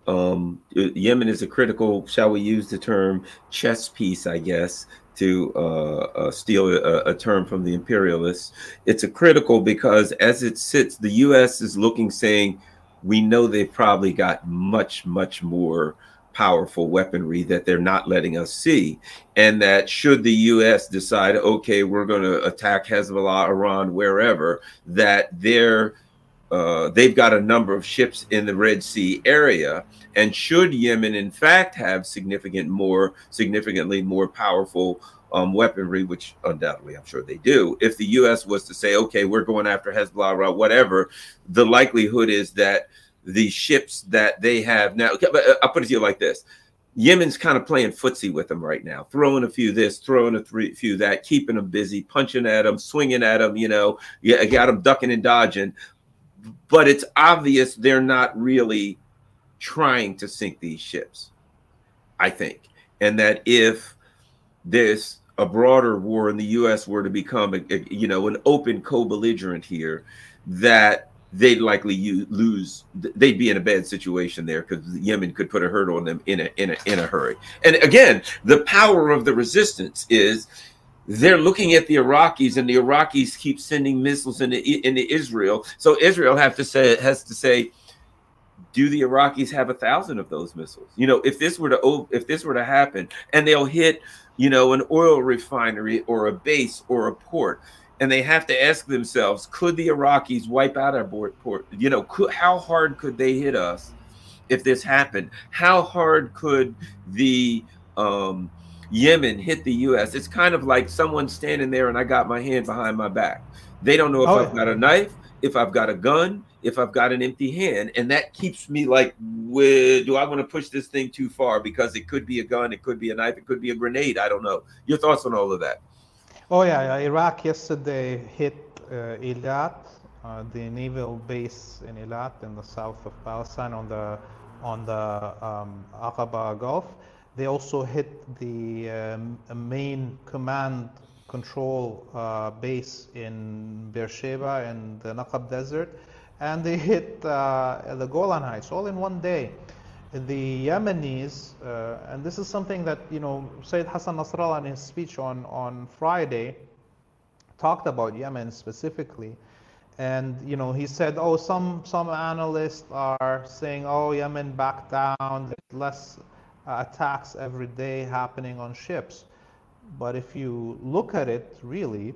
um, Yemen is a critical, shall we use the term chess piece, I guess, to uh, uh, steal a, a, term from the imperialists. It's a critical because as it sits, the U.S. is looking, saying, we know they've probably got much, much more powerful weaponry that they're not letting us see. And that should the U.S. decide, okay, we're going to attack Hezbollah, Iran, wherever, that they're uh, they've got a number of ships in the Red Sea area. And should Yemen, in fact, have significant more, significantly more powerful um, weaponry, which undoubtedly I'm sure they do, if the U.S. was to say, okay, we're going after Hezbollah whatever, the likelihood is that the ships that they have now, uh, I'll put it to you like this. Yemen's kind of playing footsie with them right now, throwing a few this, throwing a three, few that, keeping them busy, punching at them, swinging at them, you know, got them ducking and dodging but it's obvious they're not really trying to sink these ships, I think. And that if this a broader war in the U.S. were to become, a, a, you know, an open co-belligerent here, that they'd likely use, lose. They'd be in a bad situation there because Yemen could put a hurt on them in a in a in a hurry. And again, the power of the resistance is they're looking at the Iraqis, and the Iraqis keep sending missiles into, into Israel. So Israel have to say has to say, do the Iraqis have a thousand of those missiles? You know, if this were to if this were to happen, and they'll hit, you know, an oil refinery or a base or a port, and they have to ask themselves, could the Iraqis wipe out our port? You know, could, how hard could they hit us if this happened? How hard could the um, Yemen hit the U.S. It's kind of like someone standing there and I got my hand behind my back. They don't know if oh, I've got a knife, if I've got a gun, if I've got an empty hand, and that keeps me like, do I want to push this thing too far? Because it could be a gun, it could be a knife, it could be a grenade. I don't know. Your thoughts on all of that? Oh yeah, Iraq yesterday hit uh, Eilat, uh, the naval base in Eilat in the south of Palestine on the on the um, Aqaba Gulf they also hit the um, main command control uh, base in Beersheba in the Naqab Desert, and they hit uh, the Golan Heights all in one day. The Yemenis, uh, and this is something that you know Sayyid Hassan Nasrallah in his speech on on Friday talked about Yemen specifically, and you know he said, oh, some some analysts are saying, oh, Yemen backed down, less attacks every day happening on ships. But if you look at it really,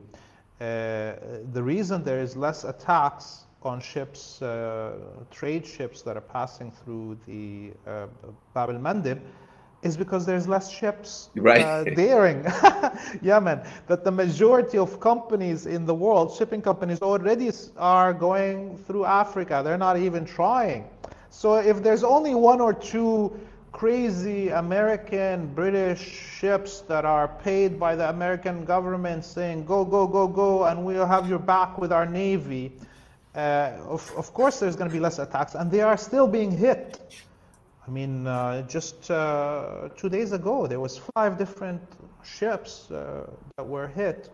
uh, the reason there is less attacks on ships, uh, trade ships that are passing through the uh, Bab el Mandeb, is because there's less ships right. uh, daring Yemen. That the majority of companies in the world, shipping companies, already are going through Africa. They're not even trying. So if there's only one or two crazy American, British ships that are paid by the American government saying, go, go, go, go, and we'll have your back with our Navy. Uh, of, of course, there's going to be less attacks, and they are still being hit. I mean, uh, just uh, two days ago, there was five different ships uh, that were hit,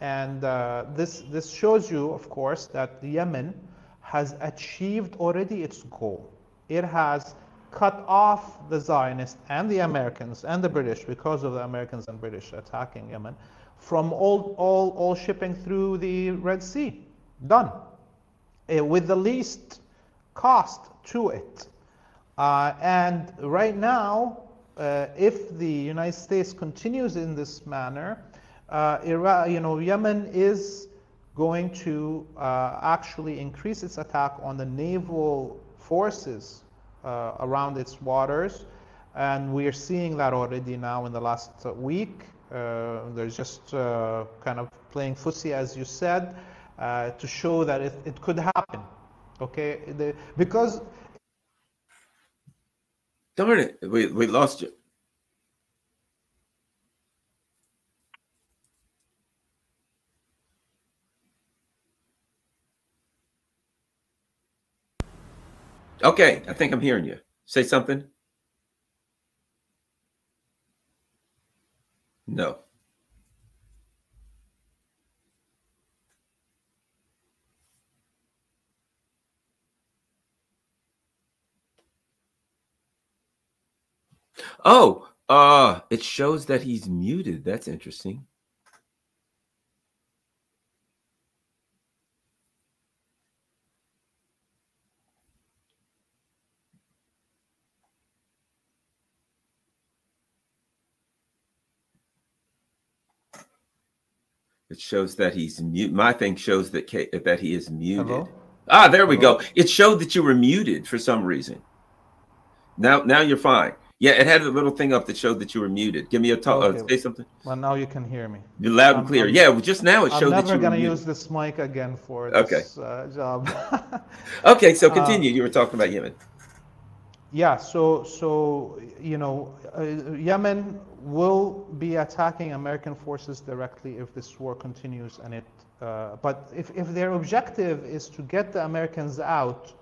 and uh, this this shows you, of course, that Yemen has achieved already its goal. It has cut off the Zionists and the Americans and the British because of the Americans and British attacking Yemen from all all all shipping through the Red Sea. Done, uh, with the least cost to it. Uh, and right now, uh, if the United States continues in this manner, uh, Iraq, you know, Yemen is going to uh, actually increase its attack on the naval forces uh, around its waters. And we are seeing that already now in the last week. Uh, they're just kind of playing fussy, as you said, to show that it, it could happen. Okay, the, because Darn it, we, we lost you. Okay, I think I'm hearing you. Say something. No. Oh, uh, it shows that he's muted. That's interesting. It shows that he's mute. My thing shows that K that he is muted. Hello? Ah, there we Hello? go. It showed that you were muted for some reason. Now, now you're fine. Yeah, it had a little thing up that showed that you were muted. Give me a talk. Uh, okay. Uh, say something. Well, now you can hear me. You're loud and clear. I'm, yeah, well, just now it showed that you were I'm never going to use this mic again for this okay. uh, job. okay, so uh, continue. you were talking about Yemen. Yeah, so so you know, uh, Yemen will be attacking American forces directly if this war continues, and it. Uh, but if if their objective is to get the Americans out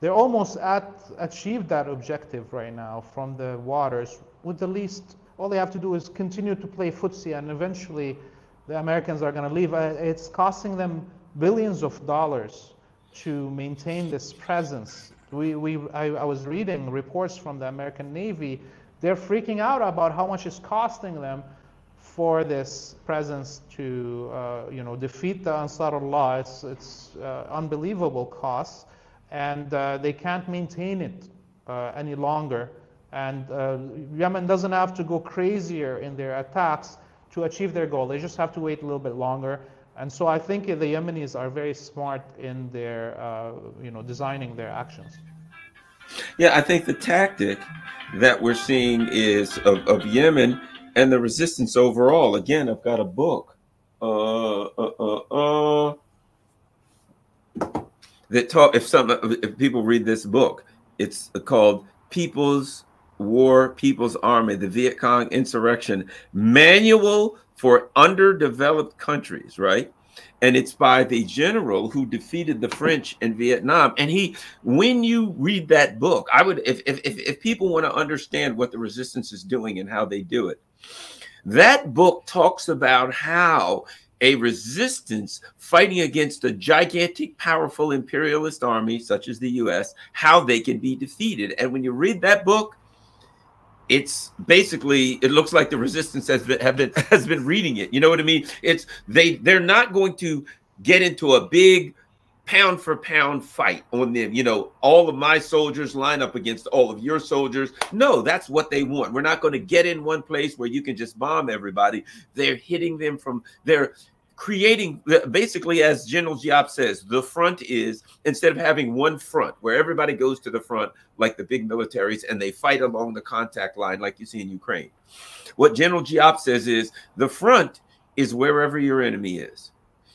they're almost at achieved that objective right now from the waters with the least all they have to do is continue to play footsie and eventually the Americans are going to leave. Uh, it's costing them billions of dollars to maintain this presence. We, we, I, I was reading reports from the American Navy. They're freaking out about how much it's costing them for this presence to, uh, you know, defeat the Ansarullah. It's, it's uh, unbelievable costs and uh, they can't maintain it uh, any longer. And uh, Yemen doesn't have to go crazier in their attacks to achieve their goal. They just have to wait a little bit longer. And so I think the Yemenis are very smart in their, uh, you know, designing their actions. Yeah, I think the tactic that we're seeing is of, of Yemen and the resistance overall. Again, I've got a book. Uh, uh, uh, uh that talk if some if people read this book it's called people's war people's army the viet cong insurrection manual for underdeveloped countries right and it's by the general who defeated the french in vietnam and he when you read that book i would if if, if people want to understand what the resistance is doing and how they do it that book talks about how a resistance fighting against a gigantic, powerful imperialist army such as the US, how they can be defeated. And when you read that book, it's basically it looks like the resistance has been have been has been reading it. You know what I mean? It's they they're not going to get into a big pound for pound fight on them. You know, all of my soldiers line up against all of your soldiers. No, that's what they want. We're not going to get in one place where you can just bomb everybody. They're hitting them from they're creating basically as general Giap says the front is instead of having one front where everybody goes to the front like the big militaries and they fight along the contact line like you see in ukraine what general Giap says is the front is wherever your enemy is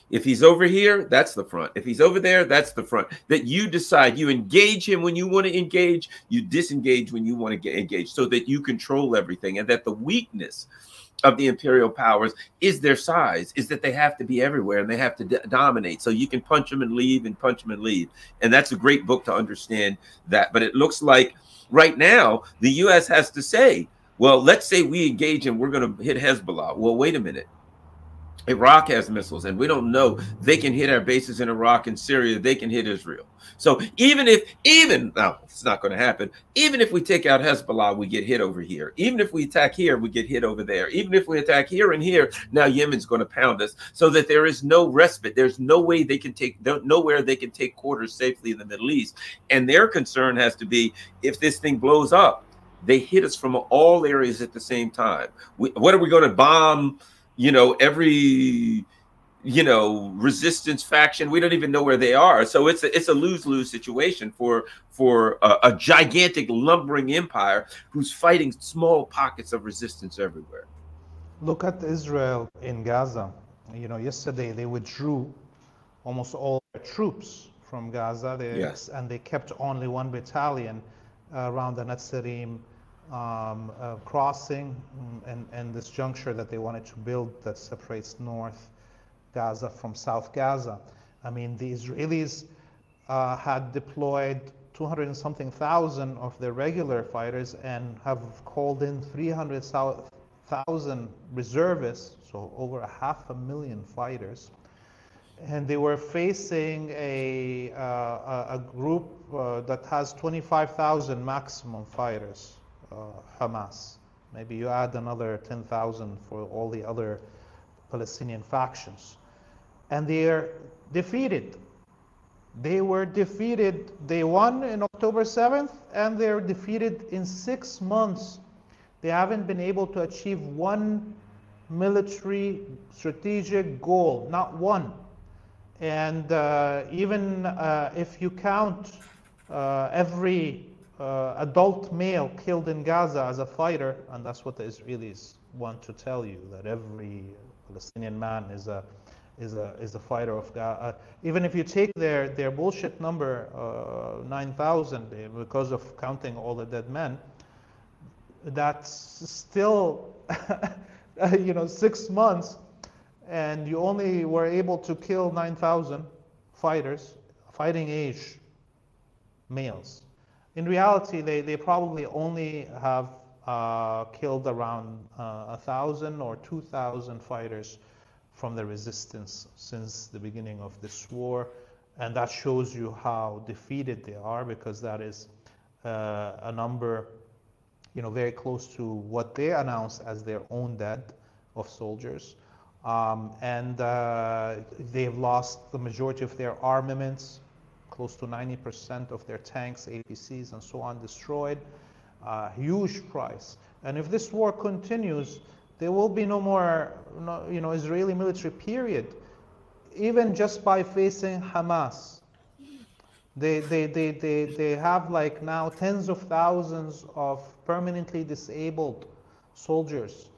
if he's over here, that's the front. If he's over there, that's the front. That you decide, you engage him when you want to engage, you disengage when you want to get engaged, so that you control everything. And that the weakness of the imperial powers is their size, is that they have to be everywhere and they have to dominate. So you can punch them and leave and punch them and leave. And that's a great book to understand that. But it looks like right now, the U.S. has to say, well, let's say we engage and we're going to hit Hezbollah. Well, wait a minute. Iraq has missiles, and we don't know they can hit our bases in Iraq and Syria. They can hit Israel. So even if, even now, it's not going to happen. Even if we take out Hezbollah, we get hit over here. Even if we attack here, we get hit over there. Even if we attack here and here, now Yemen's going to pound us. So that there is no respite. There's no way they can take, nowhere they can take quarters safely in the Middle East. And their concern has to be if this thing blows up, they hit us from all areas at the same time. We, what are we going to bomb? You know, every you know resistance faction we don't even know where they are. So it's a it's a lose-lose situation for for a, a, gigantic lumbering empire who's fighting small pockets of resistance everywhere. Look at israel in gaza. You know yesterday they withdrew almost all their troops from gaza. They, yes. and they kept only one battalion uh, around the Netzarim um, uh, crossing mm, and, and this juncture that they wanted to build that separates North Gaza from South Gaza. I mean, the Israelis uh, had deployed 200 and something thousand of their regular fighters and have called in 300,000 reservists, so over a half a million fighters. And they were facing a, uh, a group uh, that has 25,000 maximum fighters. Hamas. Maybe you add another 10,000 for all the other Palestinian factions. And they are defeated. They were defeated. They won in October 7th, and they're defeated in six months. They haven't been able to achieve one military strategic goal, not one. And uh, even uh, if you count uh, every uh, adult male killed in Gaza as a fighter, and that's what the Israelis want to tell you that every Palestinian man is a is a is a fighter of Gaza. Uh, even if you take their their bullshit number uh, 9,000 eh, because of counting all the dead men, that's still you know six months, and you only were able to kill 9,000 fighters, fighting age males. In reality, they, they probably only have uh, killed around uh, 1,000 or 2,000 fighters from the resistance since the beginning of this war. And that shows you how defeated they are because that is uh, a number you know, very close to what they announced as their own dead of soldiers. Um, and uh, they've lost the majority of their armaments, close to 90% of their tanks, APCs, and so on destroyed. Uh, huge price. And if this war continues, there will be no more, no, you know, Israeli military period. Even just by facing Hamas, they, they, they, they, they have like now tens of thousands of permanently disabled soldiers.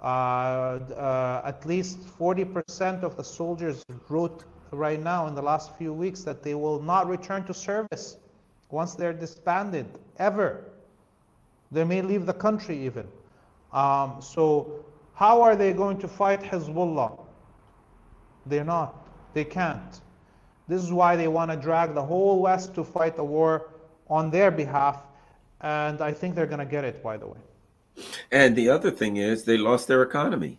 Uh, uh, at least 40% of the soldiers wrote right now in the last few weeks that they will not return to service once they're disbanded, ever. They may leave the country even. Um, so, how are they going to fight Hezbollah? They're not. They can't. This is why they want to drag the whole West to fight the war on their behalf. And I think they're going to get it, by the way. And the other thing is, they lost their economy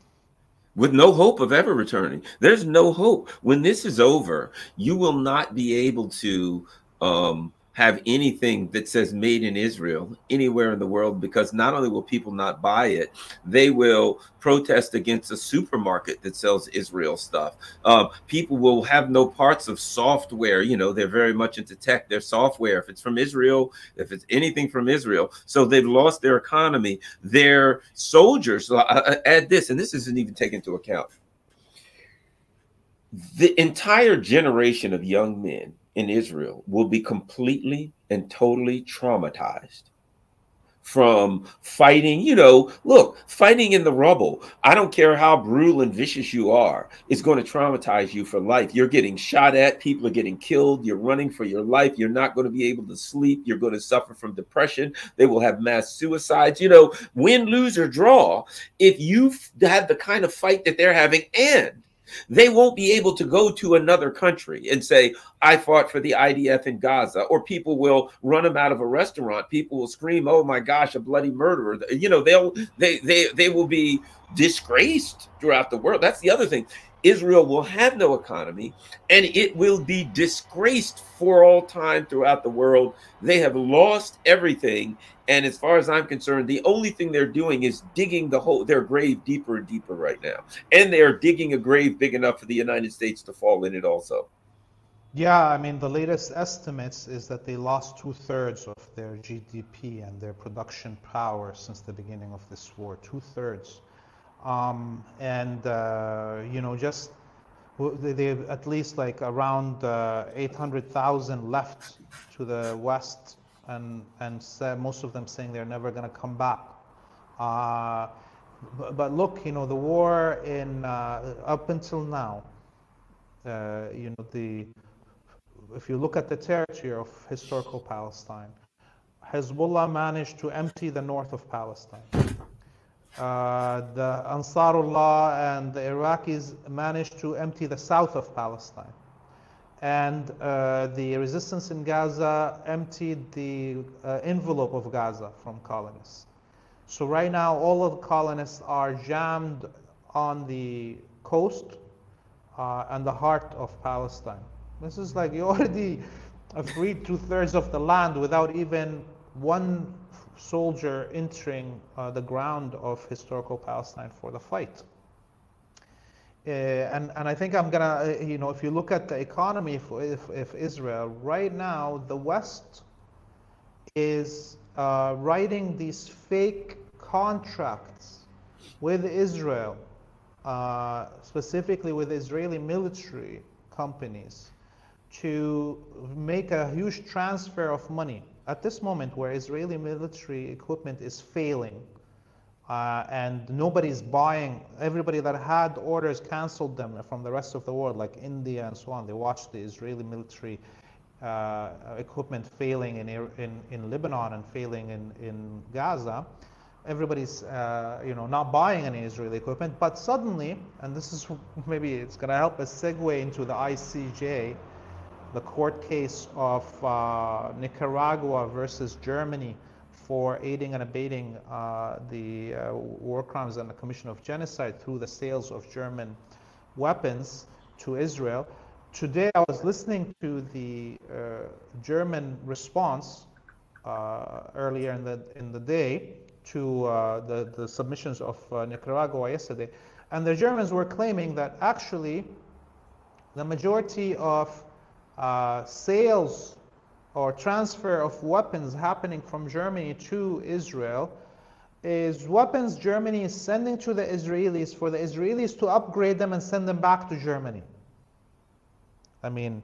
with no hope of ever returning. There's no hope. When this is over, you will not be able to um, have anything that says made in Israel anywhere in the world because not only will people not buy it, they will protest against a supermarket that sells Israel stuff. Um, people will have no parts of software. You know, they're very much into tech. Their software, if it's from Israel, if it's anything from Israel, so they've lost their economy. Their soldiers, so I, I add this, and this isn't even taken into account. The entire generation of young men in Israel will be completely and totally traumatized from fighting, you know, look, fighting in the rubble. I don't care how brutal and vicious you are, it's going to traumatize you for life. You're getting shot at, people are getting killed, you're running for your life, you're not going to be able to sleep, you're going to suffer from depression, they will have mass suicides. You know, win, lose, or draw, if you have the kind of fight that they're having, and They won't be able to go to another country and say, I fought for the IDF in Gaza, or people will run them out of a restaurant. People will scream, Oh my gosh, a bloody murderer. You know, they'll they they they will be disgraced throughout the world. That's the other thing. Israel will have no economy and it will be disgraced for all time throughout the world. They have lost everything. And as far as I'm concerned, the only thing they're doing is digging the whole their grave deeper and deeper right now. And they are digging a grave big enough for the United States to fall in it also. Yeah, I mean, the latest estimates is that they lost two thirds of their GDP and their production power since the beginning of this war. Two thirds. Um, and, uh, you know, just they have at least like around uh, 800,000 left to the west, and, and most of them saying they're never going to come back. Uh, but, but, look, you know, the war in uh, up until now, uh, you know, the if you look at the territory of historical Palestine, Hezbollah managed to empty the north of Palestine. Uh, the Ansarullah and the Iraqis managed to empty the south of Palestine. And uh, the resistance in Gaza emptied the uh, envelope of Gaza from colonists. So right now, all of the colonists are jammed on the coast uh, and the heart of Palestine. This is like you already freed two thirds of the land without even one soldier entering uh, the ground of historical Palestine for the fight. Uh, and, and I think I'm gonna, uh, you know, if you look at the economy for if, if Israel, right now the West is uh, writing these fake contracts with Israel, uh, specifically with Israeli military companies, to make a huge transfer of money. At this moment where Israeli military equipment is failing uh, and nobody's buying, everybody that had orders canceled them from the rest of the world, like India and so on. They watched the Israeli military uh, equipment failing in, in, in Lebanon and failing in, in Gaza. Everybody's, uh, you know, not buying any Israeli equipment, but suddenly, and this is maybe it's going to help us segue into the ICJ, the court case of uh, Nicaragua versus Germany for aiding and abetting uh, the uh, war crimes and the commission of genocide through the sales of German weapons to Israel. Today, I was listening to the uh, German response uh, earlier in the in the day to uh, the the submissions of Nicaragua yesterday, and the Germans were claiming that actually the majority of sales or transfer of weapons happening from Germany to Israel is weapons Germany is sending to the Israelis for the Israelis to upgrade them and send them back to Germany. I mean,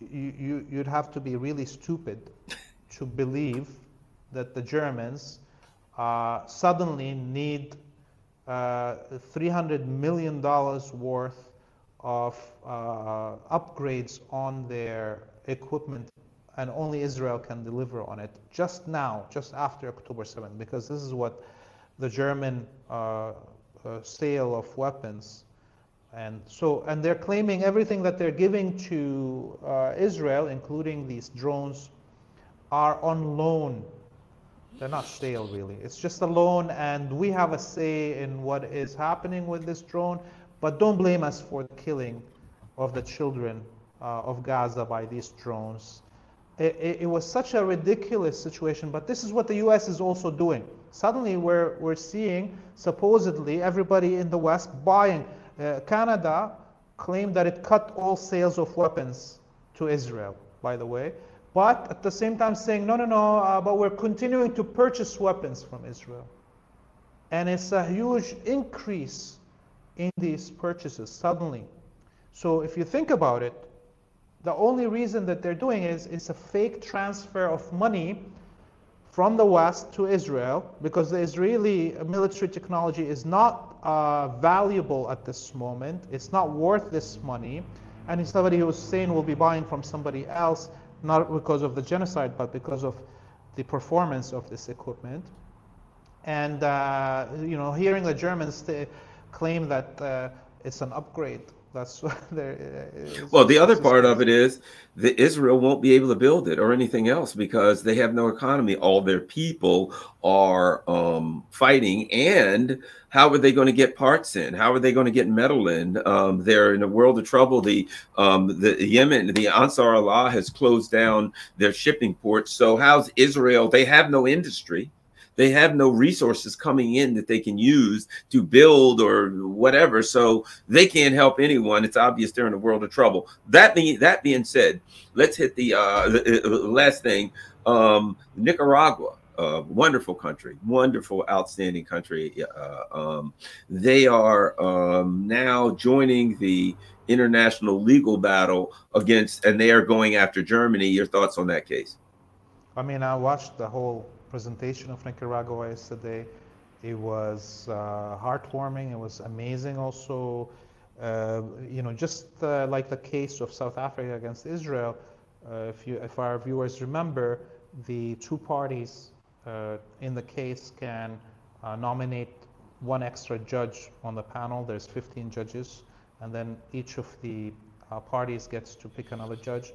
you, you, you'd have to be really stupid to believe that the Germans uh, suddenly need uh, $300 million worth of uh, upgrades on their equipment and only Israel can deliver on it just now, just after October 7th, because this is what the German uh, uh, sale of weapons and so and they're claiming everything that they're giving to uh, Israel, including these drones, are on loan. They're not sale really. It's just a loan, and we have a say in what is happening with this drone. But don't blame us for the killing of the children uh, of Gaza by these drones. It, it, was such a ridiculous situation, but this is what the US is also doing. Suddenly, we're, we're seeing supposedly everybody in the West buying. Uh, Canada claimed that it cut all sales of weapons to Israel, by the way, but at the same time saying, no, no, no, uh, but we're continuing to purchase weapons from Israel. And it's a huge increase in these purchases suddenly. So if you think about it, the only reason that they're doing is it's a fake transfer of money from the West to Israel because the Israeli military technology is not uh, valuable at this moment. It's not worth this money. And somebody Hussein will be buying from somebody else, not because of the genocide, but because of the performance of this equipment. And, uh, you know, hearing the Germans claim that uh, it's an upgrade. That's there. Well, the other part of it is that Israel won't be able to build it or anything else because they have no economy. All their people are um, fighting, and how are they going to get parts in? How are they going to get metal in? Um, they're in a world of trouble. The um, the Yemen, the Ansar Allah has closed down their shipping ports. So how's Israel? They have no industry they have no resources coming in that they can use to build or whatever. So they can't help anyone. It's obvious they're in a world of trouble. That being that being said, let's hit the, uh, the last thing. Um, Nicaragua. Uh, wonderful country, wonderful, outstanding country. Uh, um, they are um, now joining the international legal battle against, and they are going after Germany. Your thoughts on that case? I mean, I watched the whole presentation of Nicaragua yesterday. It was uh, heartwarming. It was amazing. Also, uh, you know, just uh, like the case of South Africa against Israel, uh, if you, if our viewers remember, the two parties uh, in the case can uh, nominate one extra judge on the panel. There's 15 judges, and then each of the parties gets to pick another judge.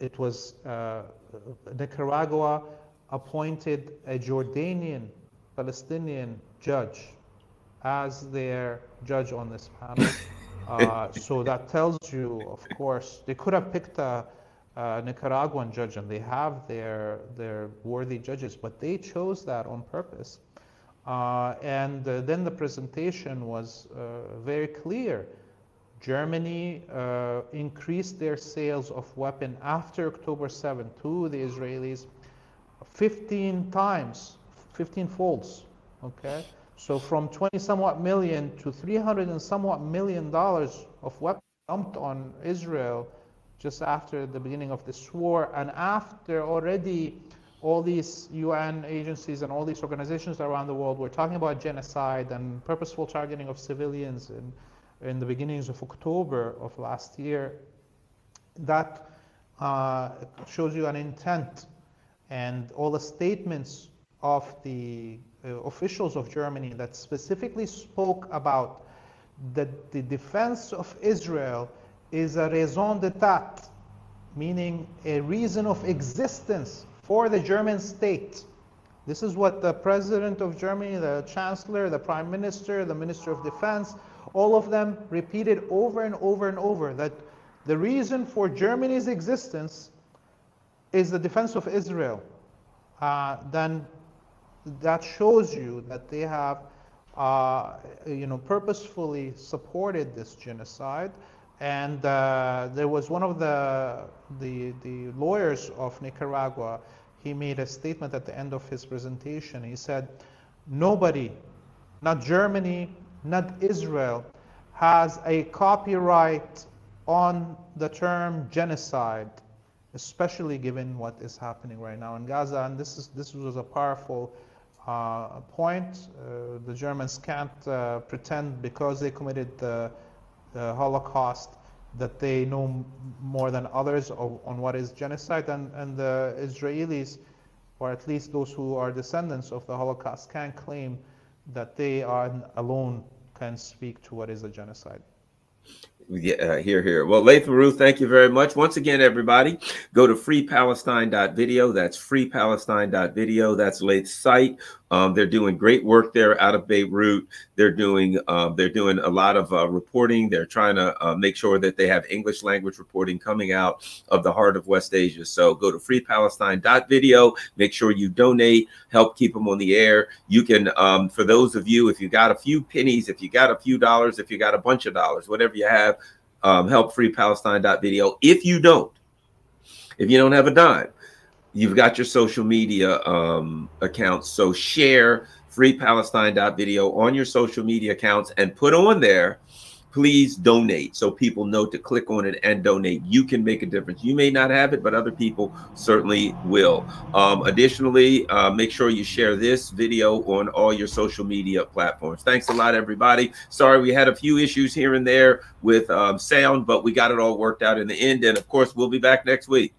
it was Nicaragua appointed a Jordanian Palestinian judge as their judge on this panel. Uh, so that tells you, of course, they could have picked a, a, Nicaraguan judge, and they have their their worthy judges, but they chose that on purpose. Uh, and uh, then the presentation was uh, very clear. Germany uh, increased their sales of weapon after October 7 to the Israelis 15 times, 15 folds, okay? So from 20 somewhat million to 300 and somewhat million dollars of weapons dumped on Israel just after the beginning of this war and after already all these UN agencies and all these organizations around the world were talking about genocide and purposeful targeting of civilians in, in the beginnings of October of last year, that uh, shows you an intent and all the statements of the uh, officials of Germany that specifically spoke about that the defense of Israel is a raison d'etat, meaning a reason of existence for the German state. This is what the president of Germany, the chancellor, the prime minister, the minister of defense, all of them repeated over and over and over that the reason for Germany's existence is the defense of Israel, uh, then that shows you that they have, uh, you know, purposefully supported this genocide. And uh, there was one of the, the, the lawyers of Nicaragua, he made a statement at the end of his presentation. He said, nobody, not Germany, not Israel, has a copyright on the term genocide especially given what is happening right now in Gaza. And this is this was a powerful uh, point. Uh, the Germans can't uh, pretend because they committed the, the, Holocaust that they know more than others of, on what is genocide. And, and the Israelis, or at least those who are descendants of the Holocaust, can claim that they are alone can speak to what is a genocide. Yeah, uh, here, here. Well, Laith Marouf, thank you very much. Once again, everybody, go to freepalestine.video. That's freepalestine.video. That's Laith's site. Um, they're doing great work there out of Beirut. They're doing uh, they're doing a lot of uh, reporting. They're trying to uh, make sure that they have English language reporting coming out of the heart of West Asia. So go to freepalestine.video. Make sure you donate, help keep them on the air. You can, um, for those of you, if you got a few pennies, if you got a few dollars, if you got a bunch of dollars, whatever you have, um, help freepalestine.video. If you don't, if you don't have a dime, you've got your social media um, accounts. So share freepalestine.video on your social media accounts and put on there please donate so people know to click on it and donate. You can make a difference. You may not have it, but other people certainly will. Um, additionally, uh, make sure you share this video on all your social media platforms. Thanks a lot, everybody. Sorry, we had a few issues here and there with um, sound, but we got it all worked out in the end. And of course, we'll be back next week.